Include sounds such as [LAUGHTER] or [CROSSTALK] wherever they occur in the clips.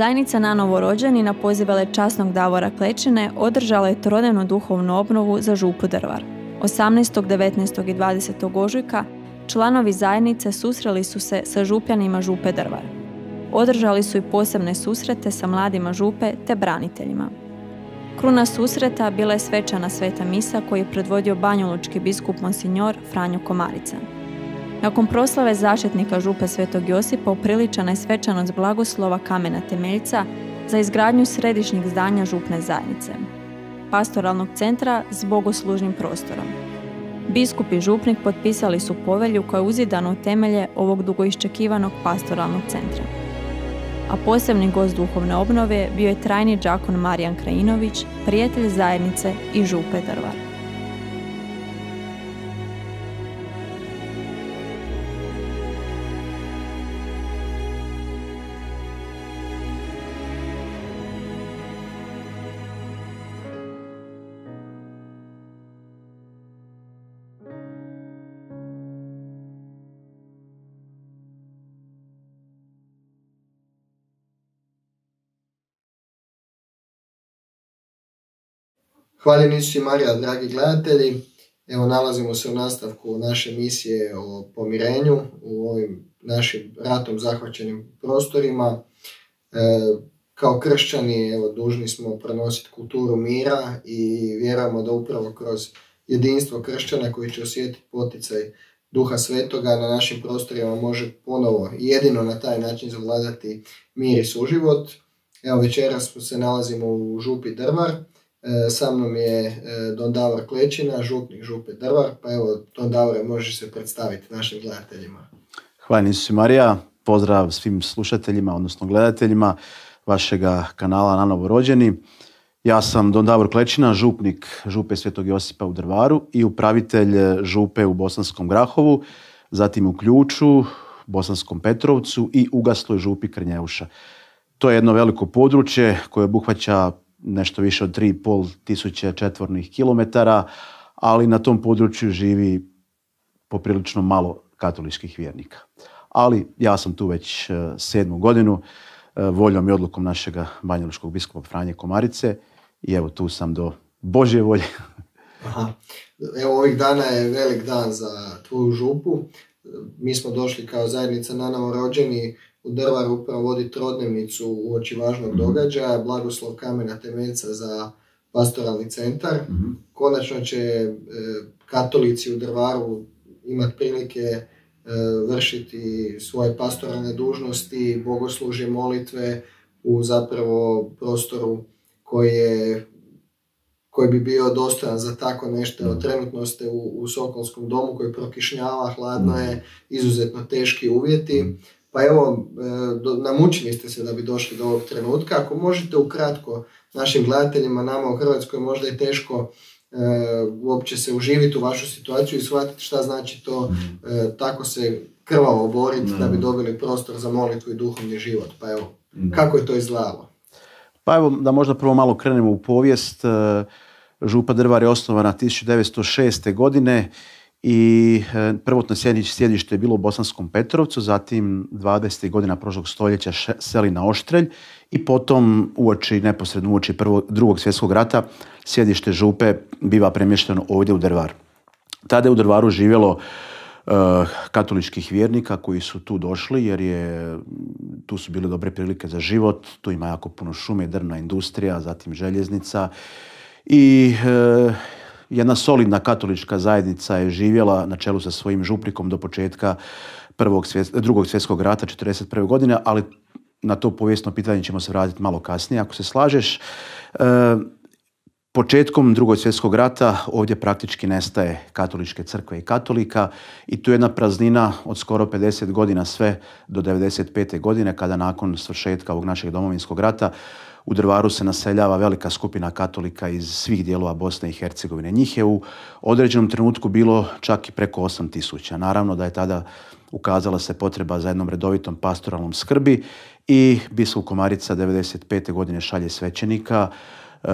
Zajednica na novorođeni na poziv časnog Davora Klečine održala je trodnevnu duhovnu obnovu za župu Drvar. 18., 19. i 20. ožujka članovi zajednice susreli su se sa župljanima župe Drvar. Održali su i posebne susrete sa mladima župe te braniteljima. Kruna susreta bila je svečana sveta misa koju je predvodio banjolučki biskup Monsignor Franjo Komarica. Nakon proslave zaštitnika župe Svetog Josipa upriličana je svečanost blagoslova kamena temeljca za izgradnju središnjeg zdanja župne zajednice, pastoralnog centra s bogoslužnim prostorom. Biskup i župnik potpisali su povelju koja je uzidana u temelje ovog dugoiščekivanog pastoralnog centra. A posebni gost duhovne obnove bio je trajni džakon Marijan Krajinović, prijatelj zajednice i župe Drvar. Hvala Nisu Marija, dragi gledatelji. Evo, nalazimo se u nastavku naše misije o pomirenju u ovim našim ratom zahvaćenim prostorima. E, kao kršćani, evo, dužni smo prenositi kulturu mira i vjerujemo da upravo kroz jedinstvo kršćana koji će osjetiti poticaj Duha Svetoga na našim prostorima može ponovo jedino na taj način zavladati mir i suživot. Evo večeras se nalazimo u župi Drvar, sa mnom je e, Don Davor Klečina, župnik župe Drvar, pa evo Don Davor može se predstaviti našim gledateljima. Hvala Isus Marija, pozdrav svim slušateljima, odnosno gledateljima vašega kanala Na Novorođeni. Ja sam Don Davor Klečina, župnik župe Svetog Josipa u Drvaru i upravitelj župe u Bosanskom Grahovu, zatim u Ključu, Bosanskom Petrovcu i Ugasloj župi Krnjeuša. To je jedno veliko područje koje obuhvaća nešto više od 3,5 tisuće četvornih kilometara, ali na tom području živi poprilično malo katoličkih vjernika. Ali ja sam tu već e, sedmu godinu, e, voljom i odlukom našeg banjališkog biskupa Franje Komarice i evo tu sam do Božje volje. [LAUGHS] Aha. Evo ovih dana je velik dan za tvoju župu. Mi smo došli kao zajednica na novorođeni u Drvaru upravo vodi trodnevnicu u oči važnog mhm. događaja, blagoslov kamena temeljca za pastoralni centar. Mhm. Konačno će e, katolici u Drvaru imati prilike e, vršiti svoje pastoralne dužnosti, bogoslužje, molitve u zapravo prostoru koji je koji bi bio dostojan za tako nešto. Mhm. Trenutno ste u, u Sokolskom domu koji prokišnjava, hladno je, izuzetno teški uvjeti. Pa evo, e, namučili ste se da bi došli do ovog trenutka. Ako možete ukratko našim gledateljima, nama u Hrvatskoj možda je teško e, uopće se uživiti u vašu situaciju i shvatiti šta znači to mhm. e, tako se krvavo boriti da bi dobili prostor za molitvu i duhovni život. Pa evo, kako je to izgledalo? Pa evo, da možda prvo malo krenemo u povijest. Župa Drvar je osnovana 1906. godine i e, prvotno sjedište je bilo u Bosanskom Petrovcu, zatim 20. godina prošlog stoljeća seli na Oštrelj i potom uoči, neposredno uoči prvog, drugog svjetskog rata sjedište župe biva premješteno ovdje u Drvar. Tada je u Drvaru živjelo e, katoličkih vjernika koji su tu došli jer je, tu su bile dobre prilike za život, tu ima jako puno šume, drvna industrija, zatim željeznica i e, jedna solidna katolička zajednica je živjela na čelu sa svojim župnikom do početka prvog drugog svjetskog rata 1941. godine, ali na to povijesno pitanje ćemo se vratiti malo kasnije, ako se slažeš. E, početkom drugog svjetskog rata ovdje praktički nestaje katoličke crkve i katolika i tu je jedna praznina od skoro 50 godina sve do 95. godine kada nakon svršetka ovog našeg domovinskog rata u Drvaru se naseljava velika skupina katolika iz svih dijelova Bosne i Hercegovine. Njih je u određenom trenutku bilo čak i preko 8000. Naravno da je tada ukazala se potreba za jednom redovitom pastoralnom skrbi i biskup Komarica 95. godine šalje svećenika e,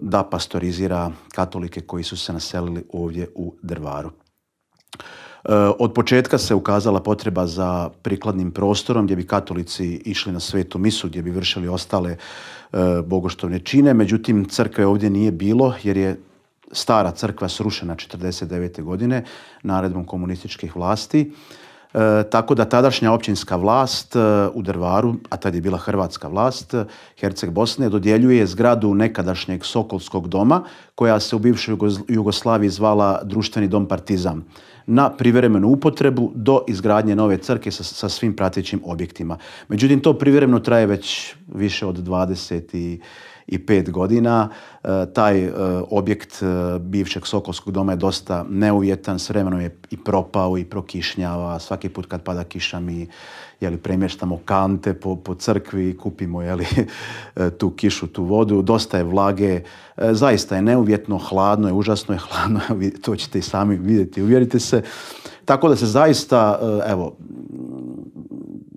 da pastorizira katolike koji su se naselili ovdje u Drvaru. Od početka se ukazala potreba za prikladnim prostorom gdje bi katolici išli na svetu misu, gdje bi vršili ostale bogoštovne čine. Međutim, crkve ovdje nije bilo jer je stara crkva srušena 1949. godine naredbom komunističkih vlasti. E, tako da tadašnja općinska vlast e, u Drvaru, a tad je bila hrvatska vlast, Herceg Bosne, dodjeljuje zgradu nekadašnjeg Sokolskog doma, koja se u bivšoj Jugoslaviji zvala Društveni dom Partizan, na privremenu upotrebu do izgradnje nove crke sa, sa svim pratećim objektima. Međutim, to privremeno traje već više od 20 i i pet godina. E, taj e, objekt e, bivšeg Sokolskog doma je dosta neuvjetan, s vremenom je i propao i prokišnjava. Svaki put kad pada kiša mi jeli, premještamo kante po, po crkvi, kupimo jeli, [LAUGHS] tu kišu, tu vodu. Dosta je vlage, zaista je neuvjetno, hladno je, užasno je hladno, [LAUGHS] to ćete i sami vidjeti, uvjerite se. Tako da se zaista, evo,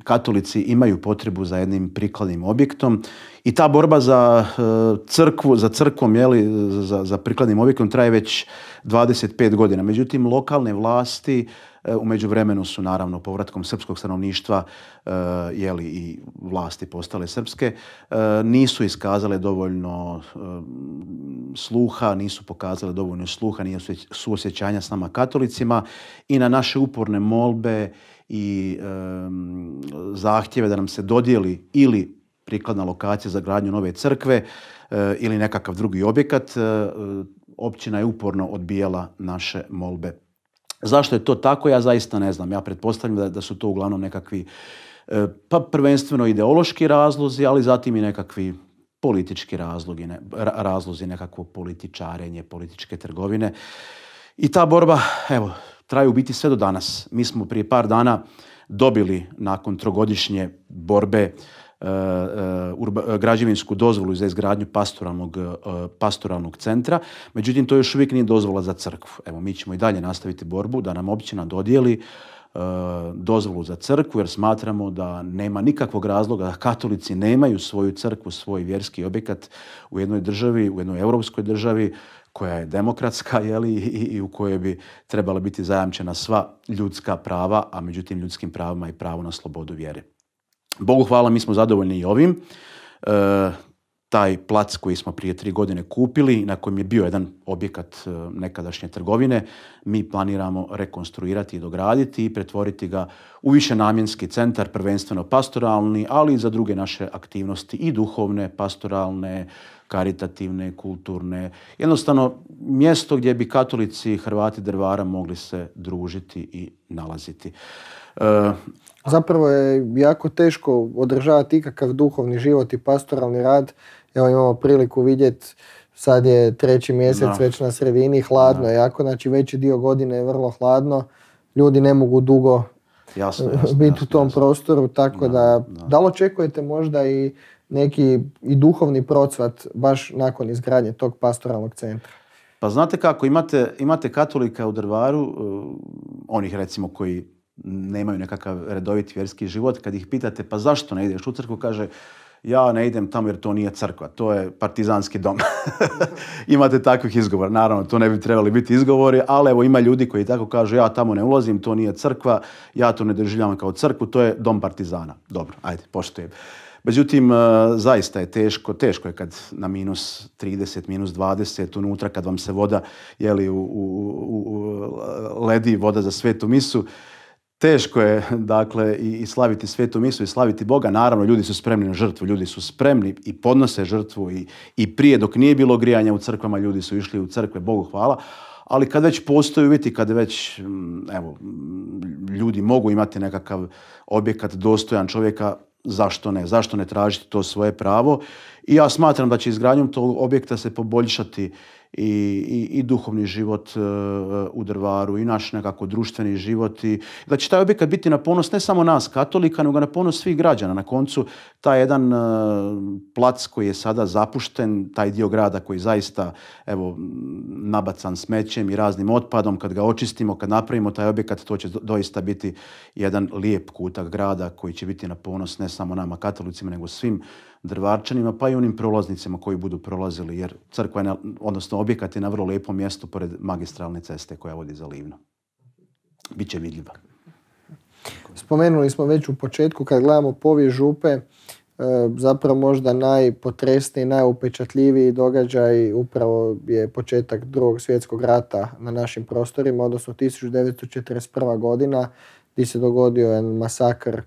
katolici imaju potrebu za jednim prikladnim objektom i ta borba za e, crkvu, za crkvom, jeli, za, za prikladnim objektom traje već 25 godina. Međutim, lokalne vlasti e, u međuvremenu su naravno povratkom srpskog stanovništva e, jeli, i vlasti postale srpske, nisu iskazale dovoljno sluha, nisu pokazale dovoljno sluha, nije suosjećanja s nama katolicima i na naše uporne molbe i zahtjeve da nam se dodijeli ili prikladna lokacija za gradnju nove crkve e, ili nekakav drugi objekat, e, općina je uporno odbijala naše molbe. Zašto je to tako, ja zaista ne znam. Ja pretpostavljam da, su to uglavnom nekakvi, e, pa prvenstveno ideološki razlozi, ali zatim i nekakvi politički razlozi, ne, razlozi nekakvo političarenje, političke trgovine. I ta borba, evo, traju biti sve do danas. Mi smo prije par dana dobili nakon trogodišnje borbe e, e, građevinsku dozvolu za izgradnju pastoralnog, e, pastoralnog centra, međutim to još uvijek nije dozvola za crkvu. Evo, mi ćemo i dalje nastaviti borbu da nam općina dodijeli dozvolu za crkvu jer smatramo da nema nikakvog razloga da katolici nemaju svoju crkvu, svoj vjerski objekat u jednoj državi, u jednoj europskoj državi koja je demokratska jeli, i u kojoj bi trebala biti zajamčena sva ljudska prava, a međutim ljudskim pravima i pravo na slobodu vjere. Bogu hvala, mi smo zadovoljni i ovim. E, taj plac koji smo prije tri godine kupili, na kojem je bio jedan objekat e, nekadašnje trgovine, mi planiramo rekonstruirati i dograditi i pretvoriti ga u višenamjenski centar, prvenstveno pastoralni, ali i za druge naše aktivnosti i duhovne, pastoralne, karitativne, kulturne. Jednostavno mjesto gdje bi katolici Hrvati drvara mogli se družiti i nalaziti. E, Zapravo je jako teško održavati ikakav duhovni život i pastoralni rad. Evo imamo priliku vidjeti sad je treći mjesec već na sredini, hladno je jako, znači veći dio godine je vrlo hladno. Ljudi ne mogu dugo jasno, biti u tom prostoru, tako da, da li očekujete možda i neki i duhovni procvat baš nakon izgradnje tog pastoralnog centra? Pa znate kako, imate, imate katolika u Drvaru, uh, onih recimo koji nemaju nekakav redoviti vjerski život, kad ih pitate pa zašto ne ideš u crkvu, kaže ja ne idem tamo jer to nije crkva, to je partizanski dom. [LAUGHS] Imate takvih izgovora, naravno to ne bi trebali biti izgovori, ali evo ima ljudi koji tako kažu ja tamo ne ulazim, to nije crkva, ja to ne doživljavam kao crkvu, to je dom partizana. Dobro, ajde, poštujem. Međutim, e, zaista je teško, teško je kad na minus 30, minus 20 unutra, kad vam se voda jeli, u, u, u ledi, voda za svetu misu, teško je dakle i, slaviti svetu misu i slaviti Boga. Naravno, ljudi su spremni na žrtvu, ljudi su spremni i podnose žrtvu i, i prije dok nije bilo grijanja u crkvama, ljudi su išli u crkve, Bogu hvala. Ali kad već postoji uvjeti, kad već evo, ljudi mogu imati nekakav objekat dostojan čovjeka, zašto ne? Zašto ne tražiti to svoje pravo? I ja smatram da će izgradnjom tog objekta se poboljšati i, i, i duhovni život e, u Drvaru i naš nekako društveni život i da će taj objekat biti na ponos ne samo nas katolika, nego na ponos svih građana. Na koncu taj jedan e, plac koji je sada zapušten, taj dio grada koji zaista evo, nabacan smećem i raznim otpadom, kad ga očistimo, kad napravimo taj objekat, to će doista biti jedan lijep kutak grada koji će biti na ponos ne samo nama katolicima, nego svim drvarčanima, pa i onim prolaznicima koji budu prolazili, jer crkva odnosno objekat je na vrlo lijepom mjestu pored magistralne ceste koja vodi za Livno. bit će vidljiva. Spomenuli smo već u početku kad gledamo povijest župe, e, zapravo možda najpotresniji, najupečatljiviji događaj upravo je početak drugog svjetskog rata na našim prostorima, odnosno 1941. godina gdje se dogodio jedan masakr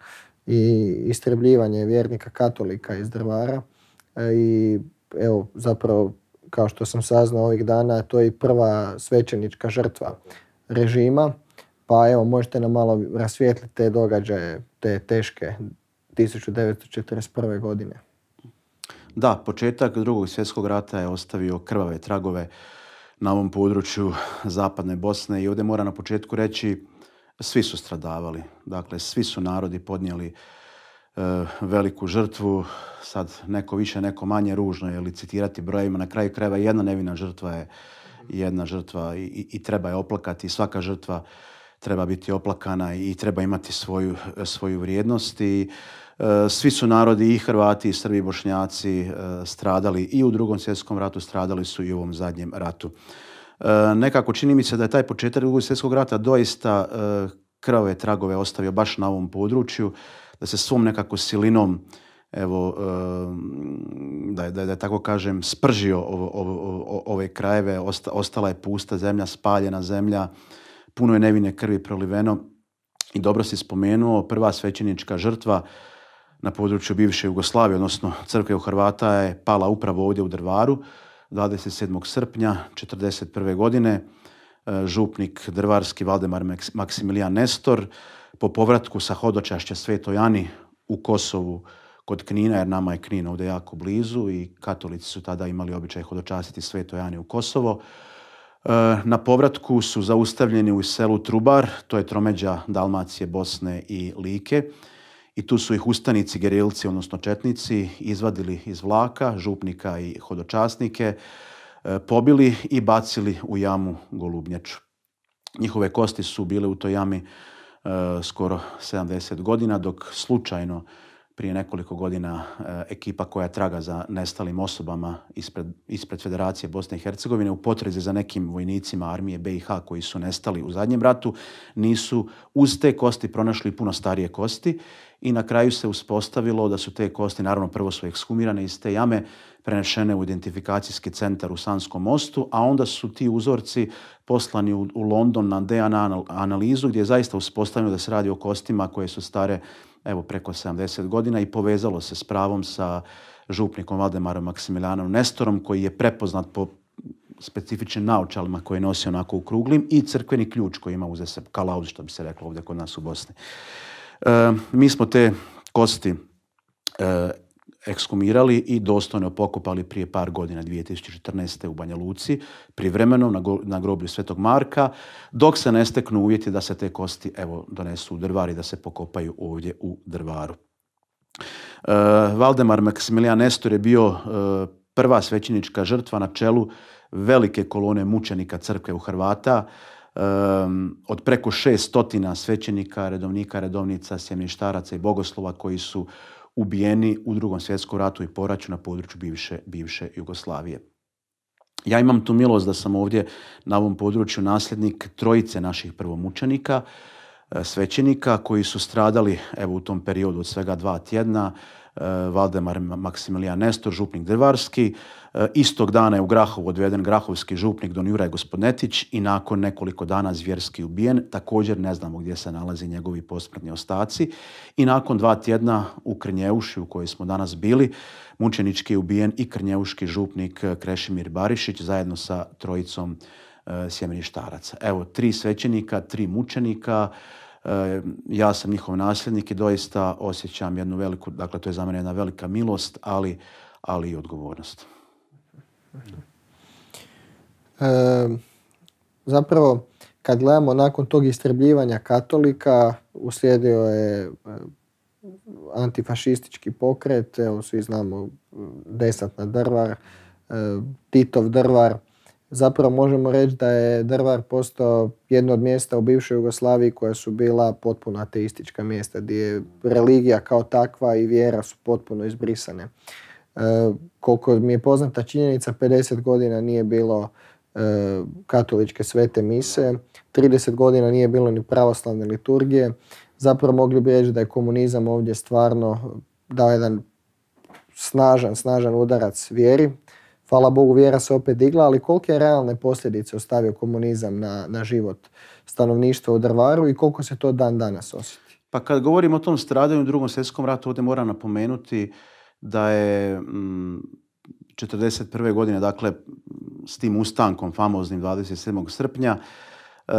i istrebljivanje vjernika katolika iz Drvara e, i evo zapravo kao što sam saznao ovih dana to je i prva svećenička žrtva režima pa evo možete nam malo rasvijetliti te događaje te teške 1941. godine. Da, početak drugog svjetskog rata je ostavio krvave tragove na ovom području zapadne Bosne i ovdje moram na početku reći svi su stradavali. Dakle, svi su narodi podnijeli e, veliku žrtvu. Sad neko više, neko manje ružno je licitirati brojima. Na kraju krajeva jedna nevina žrtva je jedna žrtva i, i treba je oplakati. Svaka žrtva treba biti oplakana i treba imati svoju, svoju vrijednost. I, e, svi su narodi i Hrvati i Srbi i Bošnjaci e, stradali i u drugom svjetskom ratu, stradali su i u ovom zadnjem ratu. E, nekako čini mi se da je taj početak drugog svjetskog rata doista e, krvave tragove ostavio baš na ovom području, da se svom nekako silinom evo, e, da je, da, da tako kažem, spržio ove krajeve, ostala je pusta zemlja, spaljena zemlja, puno je nevine krvi proliveno. I dobro si spomenuo, prva svećenička žrtva na području bivše Jugoslavije, odnosno crkve u Hrvata je pala upravo ovdje u Drvaru, 27. srpnja 1941. godine e, župnik drvarski Valdemar Maksimilijan Nestor po povratku sa hodočašća Svetoj Ani u Kosovu kod Knina, jer nama je Knin ovdje jako blizu i katolici su tada imali običaj hodočastiti Svetoj Ani u Kosovo. E, na povratku su zaustavljeni u selu Trubar, to je tromeđa Dalmacije, Bosne i Like i tu su ih ustanici, gerilci, odnosno četnici, izvadili iz vlaka, župnika i hodočasnike, e, pobili i bacili u jamu Golubnjaču. Njihove kosti su bile u toj jami e, skoro 70 godina, dok slučajno prije nekoliko godina e, ekipa koja traga za nestalim osobama ispred, ispred Federacije Bosne i Hercegovine u potrezi za nekim vojnicima armije BiH koji su nestali u zadnjem ratu, nisu uz te kosti pronašli puno starije kosti i na kraju se uspostavilo da su te kosti, naravno prvo su ekshumirane iz te jame, prenešene u identifikacijski centar u Sanskom mostu, a onda su ti uzorci poslani u, u London na DNA analizu gdje je zaista uspostavljeno da se radi o kostima koje su stare evo preko 70 godina i povezalo se s pravom sa župnikom Valdemarom Maksimilijanom Nestorom koji je prepoznat po specifičnim naočalima koje nosi onako u kruglim i crkveni ključ koji ima uze se kalauz, što bi se reklo ovdje kod nas u Bosni. E, mi smo te kosti e, ekskumirali i dostojno pokupali prije par godina, 2014. u Banja Luci, privremeno na, groblju Svetog Marka, dok se ne steknu uvjeti da se te kosti evo, donesu u drvar i da se pokopaju ovdje u drvaru. E, Valdemar Maksimilijan Nestor je bio e, prva svećenička žrtva na čelu velike kolone mučenika crkve u Hrvata, e, od preko šest stotina svećenika, redovnika, redovnica, sjemeništaraca i bogoslova koji su ubijeni u drugom svjetskom ratu i poraću na području bivše, bivše Jugoslavije. Ja imam tu milost da sam ovdje na ovom području nasljednik trojice naših prvomučenika, e, svećenika koji su stradali evo u tom periodu od svega dva tjedna Valdemar Maksimilijan Nestor, župnik Drvarski. Eh, istog dana je u Grahovu odveden grahovski župnik Don Juraj Gospodnetić i nakon nekoliko dana zvjerski ubijen. Također ne znamo gdje se nalazi njegovi posmrtni ostaci. I nakon dva tjedna u Krnjeuši u kojoj smo danas bili, mučenički je ubijen i krnjeuški župnik eh, Krešimir Barišić zajedno sa trojicom sjemeništaraca. Evo, tri svećenika, tri mučenika, ja sam njihov nasljednik i doista osjećam jednu veliku, dakle to je za mene jedna velika milost, ali, ali i odgovornost. E, zapravo, kad gledamo nakon tog istrebljivanja katolika, uslijedio je e, antifašistički pokret, evo svi znamo desat na drvar, Titov drvar, zapravo možemo reći da je Drvar postao jedno od mjesta u bivšoj Jugoslaviji koja su bila potpuno ateistička mjesta, gdje je religija kao takva i vjera su potpuno izbrisane. E, koliko mi je poznata činjenica, 50 godina nije bilo e, katoličke svete mise. 30 godina nije bilo ni pravoslavne liturgije. Zapravo mogli bi reći da je komunizam ovdje stvarno dao jedan snažan, snažan udarac vjeri. Hvala Bogu, vjera se opet digla, ali kolike je realne posljedice ostavio komunizam na, na život stanovništva u Drvaru i koliko se to dan danas osjeti? Pa kad govorimo o tom stradanju u drugom svjetskom ratu, ovdje moram napomenuti da je mm, 1941. godine, dakle, s tim ustankom famoznim 27. srpnja, e,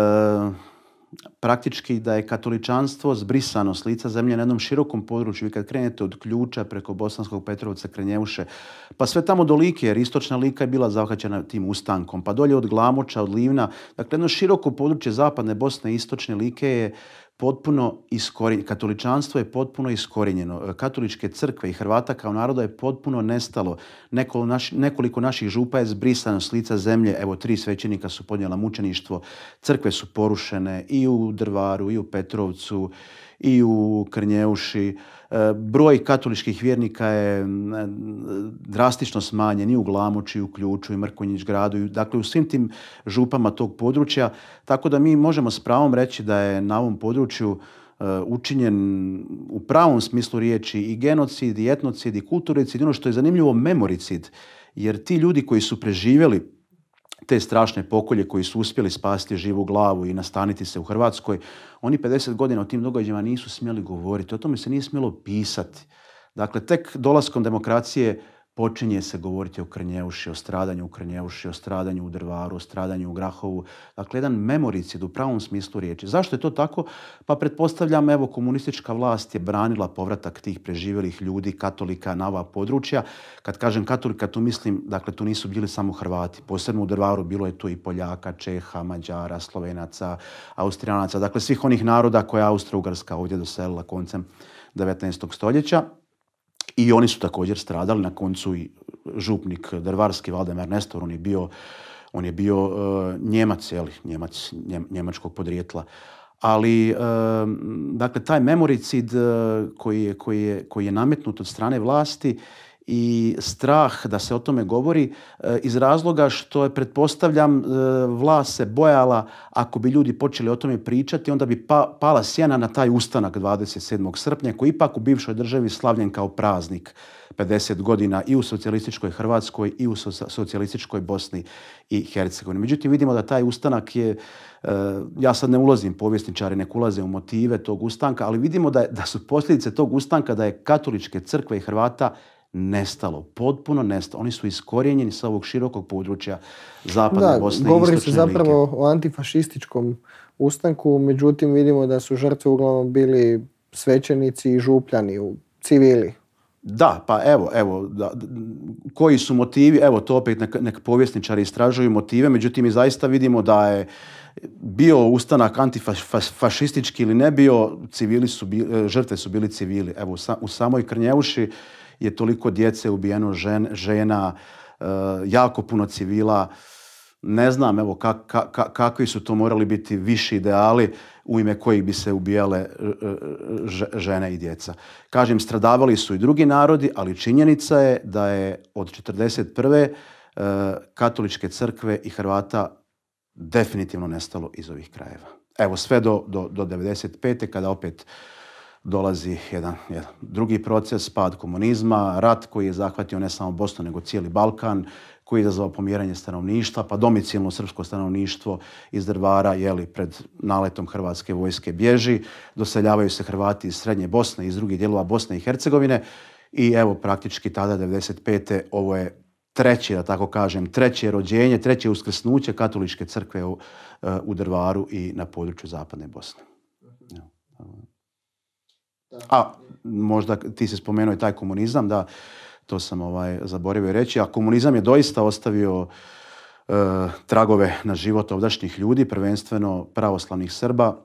praktički da je katoličanstvo zbrisano s lica zemlje na jednom širokom području. Vi kad krenete od Ključa preko Bosanskog Petrovca, Krenjeuše, pa sve tamo do Like, jer istočna Lika je bila zahvaćena tim ustankom, pa dolje od Glamoča, od Livna. Dakle, jedno široko područje zapadne Bosne i istočne Like je potpuno iskorijenjeno. Katoličanstvo je potpuno iskorijenjeno. Katoličke crkve i Hrvata kao naroda je potpuno nestalo. nekoliko naših župa je zbrisano s lica zemlje. Evo, tri svećenika su podnijela mučeništvo. Crkve su porušene i u Drvaru, i u Petrovcu, i u Krnjeuši. Broj katoličkih vjernika je drastično smanjen i u Glamoči, u Ključu, i Mrkonjić gradu. Dakle, u svim tim župama tog područja. Tako da mi možemo s pravom reći da je na ovom području e, učinjen u pravom smislu riječi i genocid, i etnocid, i kulturicid, i ono što je zanimljivo memoricid. Jer ti ljudi koji su preživjeli te strašne pokolje koji su uspjeli spasti živu glavu i nastaniti se u Hrvatskoj, oni 50 godina o tim događajima nisu smjeli govoriti, o tome se nije smjelo pisati. Dakle, tek dolaskom demokracije počinje se govoriti o Krnjeuši, o stradanju u Krnjeuši, o stradanju u Drvaru, o stradanju u Grahovu. Dakle, jedan memoricid u pravom smislu riječi. Zašto je to tako? Pa pretpostavljam, evo, komunistička vlast je branila povratak tih preživjelih ljudi, katolika na ova područja. Kad kažem katolika, tu mislim, dakle, tu nisu bili samo Hrvati. Posebno u Drvaru bilo je tu i Poljaka, Čeha, Mađara, Slovenaca, Austrijanaca, dakle, svih onih naroda koje je Austro-Ugarska ovdje doselila koncem 19. stoljeća. I oni su također stradali, na koncu i župnik Drvarski, Valdemar Nestor, on je bio, on je bio uh, Njemac, jeli, Njemac, njemačkog podrijetla. Ali, uh, dakle, taj memoricid uh, koji, je, koji, je, koji je nametnut od strane vlasti i strah da se o tome govori e, iz razloga što je, pretpostavljam, e, vlast se bojala ako bi ljudi počeli o tome pričati, onda bi pa, pala sjena na taj ustanak 27. srpnja koji ipak u bivšoj državi slavljen kao praznik 50 godina i u socijalističkoj Hrvatskoj i u socijalističkoj Bosni i Hercegovini. Međutim, vidimo da taj ustanak je, e, ja sad ne ulazim, povjesničari ne ulaze u motive tog ustanka, ali vidimo da, da su posljedice tog ustanka da je katoličke crkve i Hrvata nestalo, potpuno nestalo. Oni su iskorijenjeni sa ovog širokog područja zapadne da, Bosne govori se zapravo o antifašističkom ustanku, međutim vidimo da su žrtve uglavnom bili svećenici i župljani u civili. Da, pa evo, evo, da, koji su motivi, evo to opet nek, nek povjesničari istražuju motive, međutim mi zaista vidimo da je bio ustanak antifašistički ili ne bio, civili su žrtve su bili civili. Evo, u samoj Krnjeuši je toliko djece ubijeno, žena, e, jako puno civila. Ne znam evo kakvi su to morali biti viši ideali u ime kojih bi se ubijale e, e, žene i djeca. Kažem, stradavali su i drugi narodi, ali činjenica je da je od 1941. katoličke crkve i Hrvata definitivno nestalo iz ovih krajeva. Evo sve do, do, do 95. kada opet dolazi jedan, jedan drugi proces, pad komunizma, rat koji je zahvatio ne samo Bosnu nego cijeli Balkan, koji je izazvao pomjeranje stanovništva, pa domicilno srpsko stanovništvo iz Drvara, jeli, pred naletom Hrvatske vojske bježi, doseljavaju se Hrvati iz Srednje Bosne, iz drugih dijelova Bosne i Hercegovine i evo praktički tada 95. ovo je treće, da tako kažem, treće rođenje, treće uskrsnuće katoličke crkve u, u Drvaru i na području Zapadne Bosne. A možda ti si spomenuo i taj komunizam, da, to sam ovaj, zaboravio reći, a komunizam je doista ostavio e, tragove na život ovdašnjih ljudi, prvenstveno pravoslavnih Srba,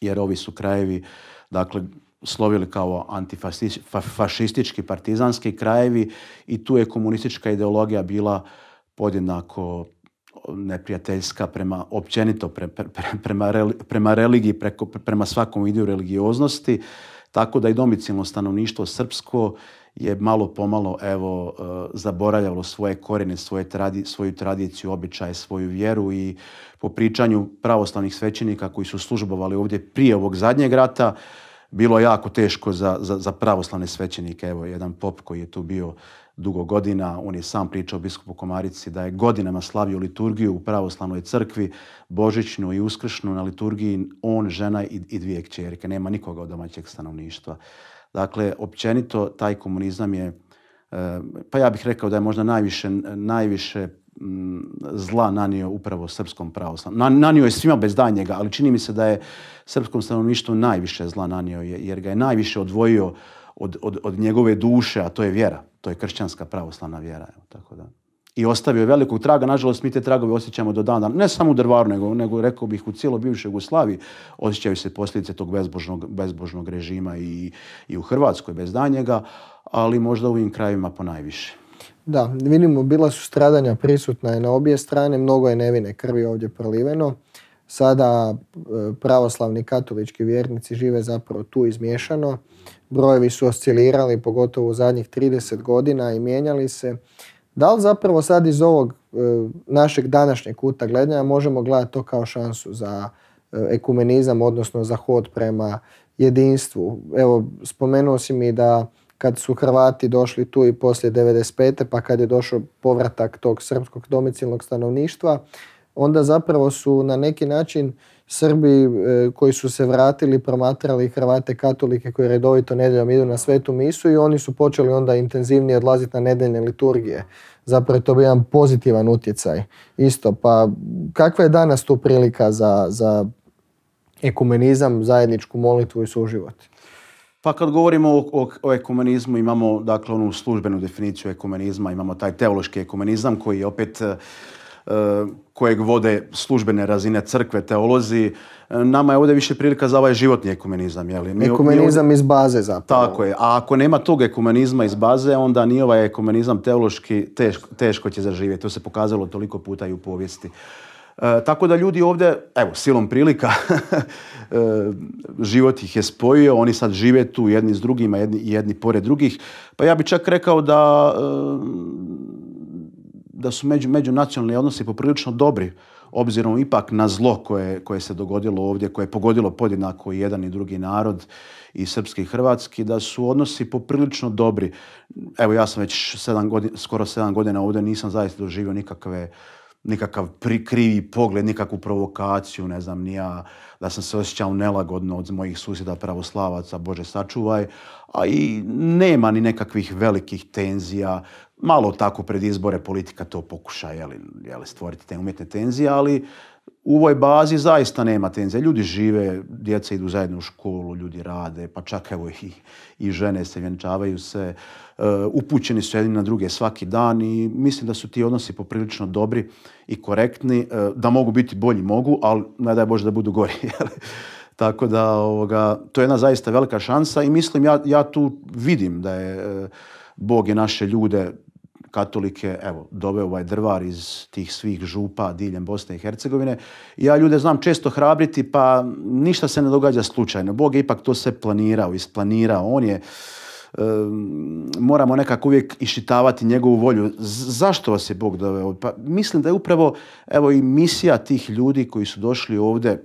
jer ovi su krajevi, dakle, slovili kao antifašistički, partizanski krajevi i tu je komunistička ideologija bila podjednako neprijateljska prema općenito prema, prema religiji, preko, prema svakom vidu religioznosti Tako da i domicilno stanovništvo srpsko je malo pomalo evo zaboravljalo svoje korijene, svoje svoju tradiciju, običaje, svoju vjeru i po pričanju pravoslavnih svećenika koji su službovali ovdje prije ovog zadnjeg rata, bilo jako teško za, za, za pravoslavne svećenike. Evo, jedan pop koji je tu bio dugo godina, on je sam pričao biskupu Komarici da je godinama slavio liturgiju u pravoslavnoj crkvi, božićnu i uskršnu na liturgiji, on, žena i, dvije kćerke, nema nikoga od domaćeg stanovništva. Dakle, općenito taj komunizam je, e, pa ja bih rekao da je možda najviše, najviše zla nanio upravo srpskom pravoslavnom. Nanio je svima bez danjega, ali čini mi se da je srpskom stanovništvu najviše zla nanio, jer ga je najviše odvojio od, od, od njegove duše, a to je vjera. To je kršćanska pravoslavna vjera. Evo, tako da. I ostavio velikog traga. Nažalost, mi te tragove osjećamo do dana. Ne samo u Drvaru, nego, nego rekao bih u cijeloj bivšoj Jugoslaviji osjećaju se posljedice tog bezbožnog, bezbožnog režima i, i u Hrvatskoj bez danjega, ali možda u ovim krajevima po najviše. Da, vidimo, bila su stradanja prisutna i na obje strane, mnogo je nevine krvi ovdje proliveno. Sada e, pravoslavni katolički vjernici žive zapravo tu izmiješano. Brojevi su oscilirali, pogotovo u zadnjih 30 godina i mijenjali se. Da li zapravo sad iz ovog e, našeg današnjeg kuta gledanja možemo gledati to kao šansu za e, ekumenizam, odnosno za hod prema jedinstvu? Evo, spomenuo si mi da kad su Hrvati došli tu i poslije 95. pa kad je došao povratak tog srpskog domicilnog stanovništva, onda zapravo su na neki način Srbi e, koji su se vratili promatrali Hrvate katolike koji redovito nedjeljom idu na svetu misu i oni su počeli onda intenzivnije odlaziti na nedeljne liturgije. Zapravo je to bio jedan pozitivan utjecaj. Isto, pa kakva je danas tu prilika za, za ekumenizam, zajedničku molitvu i suživot? Pa kad govorimo o, o, ekumenizmu imamo dakle onu službenu definiciju ekumenizma, imamo taj teološki ekumenizam koji je opet kojeg vode službene razine crkve, teolozi. E, nama je ovdje više prilika za ovaj životni ekumenizam. Mi, ekumenizam iz baze zapravo. Tako je. A ako nema tog ekumenizma iz baze, onda ni ovaj ekumenizam teološki teško, teško će zaživjeti. To se pokazalo toliko puta i u povijesti. E, tako da ljudi ovdje, evo, silom prilika, [LAUGHS] e, život ih je spojio, oni sad žive tu jedni s drugima, jedni, jedni pored drugih. Pa ja bih čak rekao da, e, da su među, međunacionalni odnosi poprilično dobri, obzirom ipak na zlo koje, koje se dogodilo ovdje, koje je pogodilo podjednako i jedan i drugi narod, i srpski i hrvatski, da su odnosi poprilično dobri. Evo ja sam već sedam godina, skoro sedam godina ovdje, nisam zaista doživio nikakve nikakav krivi pogled, nikakvu provokaciju, ne znam, ni ja, da sam se osjećao nelagodno od mojih susjeda pravoslavaca, Bože sačuvaj, a i nema ni nekakvih velikih tenzija, malo tako pred izbore politika to pokuša jeli, stvoriti te umjetne tenzije, ali u ovoj bazi zaista nema tenzije. Ljudi žive, djeca idu zajedno u školu, ljudi rade, pa čak evo i, i žene se vjenčavaju se, uh, upućeni su jedni na druge svaki dan i mislim da su ti odnosi poprilično dobri i korektni. Uh, da mogu biti bolji, mogu, ali ne daj Bože da budu gori. [LAUGHS] Tako da ovoga, to je jedna zaista velika šansa i mislim ja, ja tu vidim da je uh, Bog je naše ljude katolike, evo, doveo ovaj drvar iz tih svih župa diljem Bosne i Hercegovine. Ja ljude znam često hrabriti, pa ništa se ne događa slučajno. Bog je ipak to sve planirao, isplanirao. On je moramo nekako uvijek iščitavati njegovu volju. Zašto vas je Bog doveo? Pa mislim da je upravo evo i misija tih ljudi koji su došli ovdje,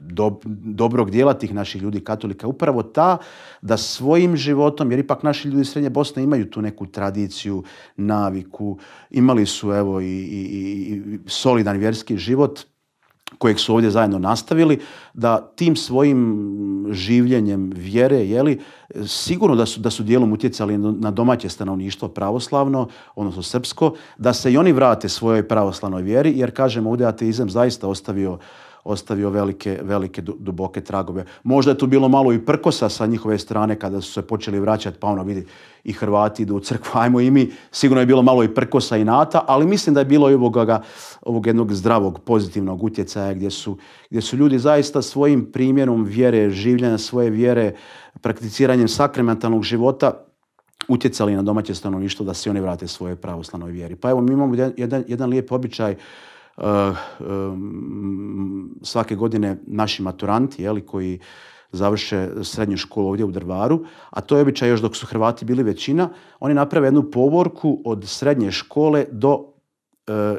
do, dobrog dijela tih naših ljudi katolika, upravo ta da svojim životom, jer ipak naši ljudi Srednje Bosne imaju tu neku tradiciju, naviku, imali su evo i, i, i solidan vjerski život, kojeg su ovdje zajedno nastavili, da tim svojim življenjem vjere, jeli, sigurno da su, da su dijelom utjecali na domaće stanovništvo pravoslavno, odnosno srpsko, da se i oni vrate svojoj pravoslavnoj vjeri, jer kažemo ovdje ateizam zaista ostavio ostavio velike, velike duboke tragove. Možda je tu bilo malo i prkosa sa njihove strane kada su se počeli vraćati, pa ono vidi i Hrvati idu u crkvu, ajmo i mi. Sigurno je bilo malo i prkosa i nata, ali mislim da je bilo i ovoga, ovog jednog zdravog, pozitivnog utjecaja gdje su, gdje su ljudi zaista svojim primjerom vjere, življenja svoje vjere, prakticiranjem sakramentalnog života utjecali na domaće stanovništvo da se oni vrate svoje pravoslavnoj vjeri. Pa evo, mi imamo jedan, jedan lijep običaj svake godine naši maturanti jeli, koji završe srednju školu ovdje u Drvaru, a to je običaj još dok su Hrvati bili većina, oni naprave jednu povorku od srednje škole do e,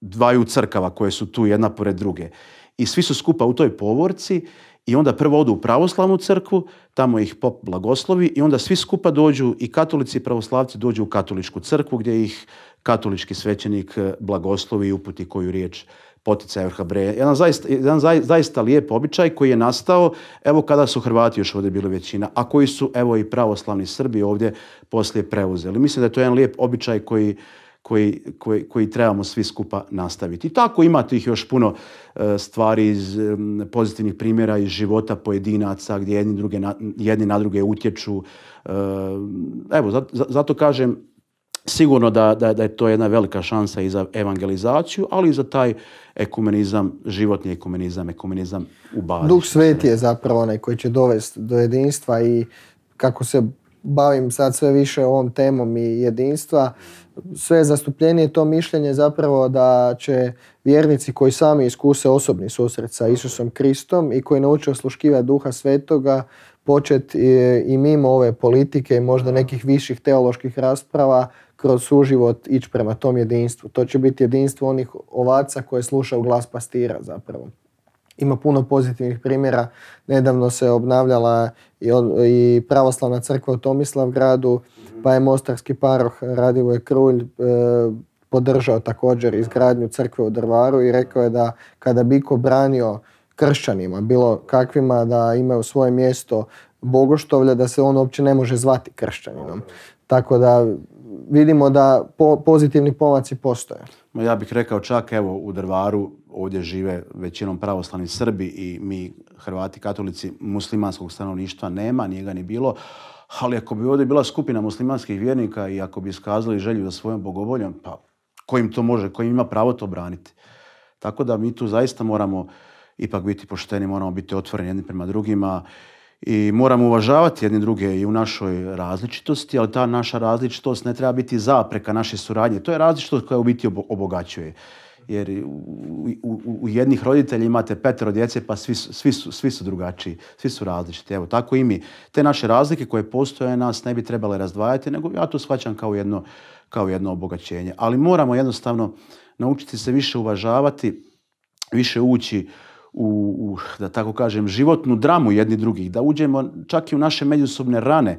dvaju crkava koje su tu jedna pored druge. I svi su skupa u toj povorci i onda prvo odu u pravoslavnu crkvu, tamo ih pop blagoslovi i onda svi skupa dođu i katolici i pravoslavci dođu u katoličku crkvu gdje ih katolički svećenik e, blagoslovi i uputi koju riječ poticaj bre. Jedan zaista, jedan zaista lijep običaj koji je nastao evo kada su Hrvati još ovdje bili većina, a koji su evo i pravoslavni Srbi ovdje poslije preuzeli. Mislim da je to jedan lijep običaj koji, koji, koji, koji trebamo svi skupa nastaviti. I tako ima tih još puno e, stvari iz pozitivnih primjera iz života pojedinaca gdje jedni, druge, jedni na druge utječu. E, evo, zato kažem, Sigurno da, da, da je to jedna velika šansa i za evangelizaciju, ali i za taj ekumenizam, životni ekumenizam, ekumenizam u bazi. Duh sveti je zapravo onaj koji će dovesti do jedinstva i kako se bavim sad sve više ovom temom i jedinstva, sve zastupljenije to mišljenje zapravo da će vjernici koji sami iskuse osobni susret sa Isusom Kristom i koji nauče osluškivati duha svetoga početi i mimo ove politike i možda nekih viših teoloških rasprava kroz suživot ići prema tom jedinstvu. To će biti jedinstvo onih ovaca koje slušaju glas pastira zapravo. Ima puno pozitivnih primjera. Nedavno se obnavljala i, pravoslavna crkva u Tomislavgradu, pa je mostarski paroh Radivoj Krulj e, podržao također izgradnju crkve u Drvaru i rekao je da kada bi ko branio kršćanima, bilo kakvima da imaju svoje mjesto bogoštovlja, da se on uopće ne može zvati kršćaninom. Tako da vidimo da pozitivni pomaci postoje. Ja bih rekao čak evo u Drvaru ovdje žive većinom pravoslavni Srbi i mi Hrvati katolici muslimanskog stanovništva nema, nije ga ni bilo. Ali ako bi ovdje bila skupina muslimanskih vjernika i ako bi iskazali želju za svojom bogovoljom, pa kojim to može, kojim ima pravo to braniti. Tako da mi tu zaista moramo ipak biti pošteni, moramo biti otvoreni jedni prema drugima i moramo uvažavati jedni druge i u našoj različitosti, ali ta naša različitost ne treba biti zapreka naše suradnje. To je različitost koja u biti obogaćuje. Jer u, jednih roditelja imate petero djece, pa svi, svi, su, svi su drugačiji, svi su različiti. Evo, tako i mi. Te naše razlike koje postoje nas ne bi trebale razdvajati, nego ja to shvaćam kao jedno, kao jedno obogaćenje. Ali moramo jednostavno naučiti se više uvažavati, više ući u, da tako kažem, životnu dramu jedni drugih, da uđemo čak i u naše međusobne rane.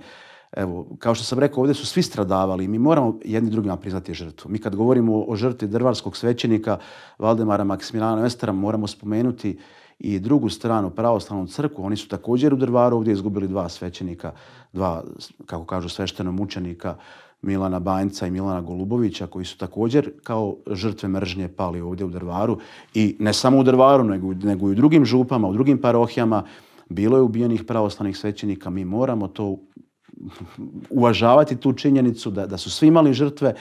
Evo, kao što sam rekao, ovdje su svi stradavali mi moramo jedni drugima priznati žrtvu. Mi kad govorimo o žrtvi drvarskog svećenika Valdemara Maksimiliana Estera, moramo spomenuti i drugu stranu, pravoslavnu crkvu. Oni su također u Drvaru ovdje izgubili dva svećenika, dva, kako kažu, svešteno mučenika, Milana Banjca i Milana Golubovića koji su također kao žrtve mržnje pali ovdje u Drvaru i ne samo u Drvaru nego, nego i u drugim župama, u drugim parohijama bilo je ubijenih pravoslavnih svećenika. Mi moramo to uvažavati tu činjenicu da, da su svi imali žrtve,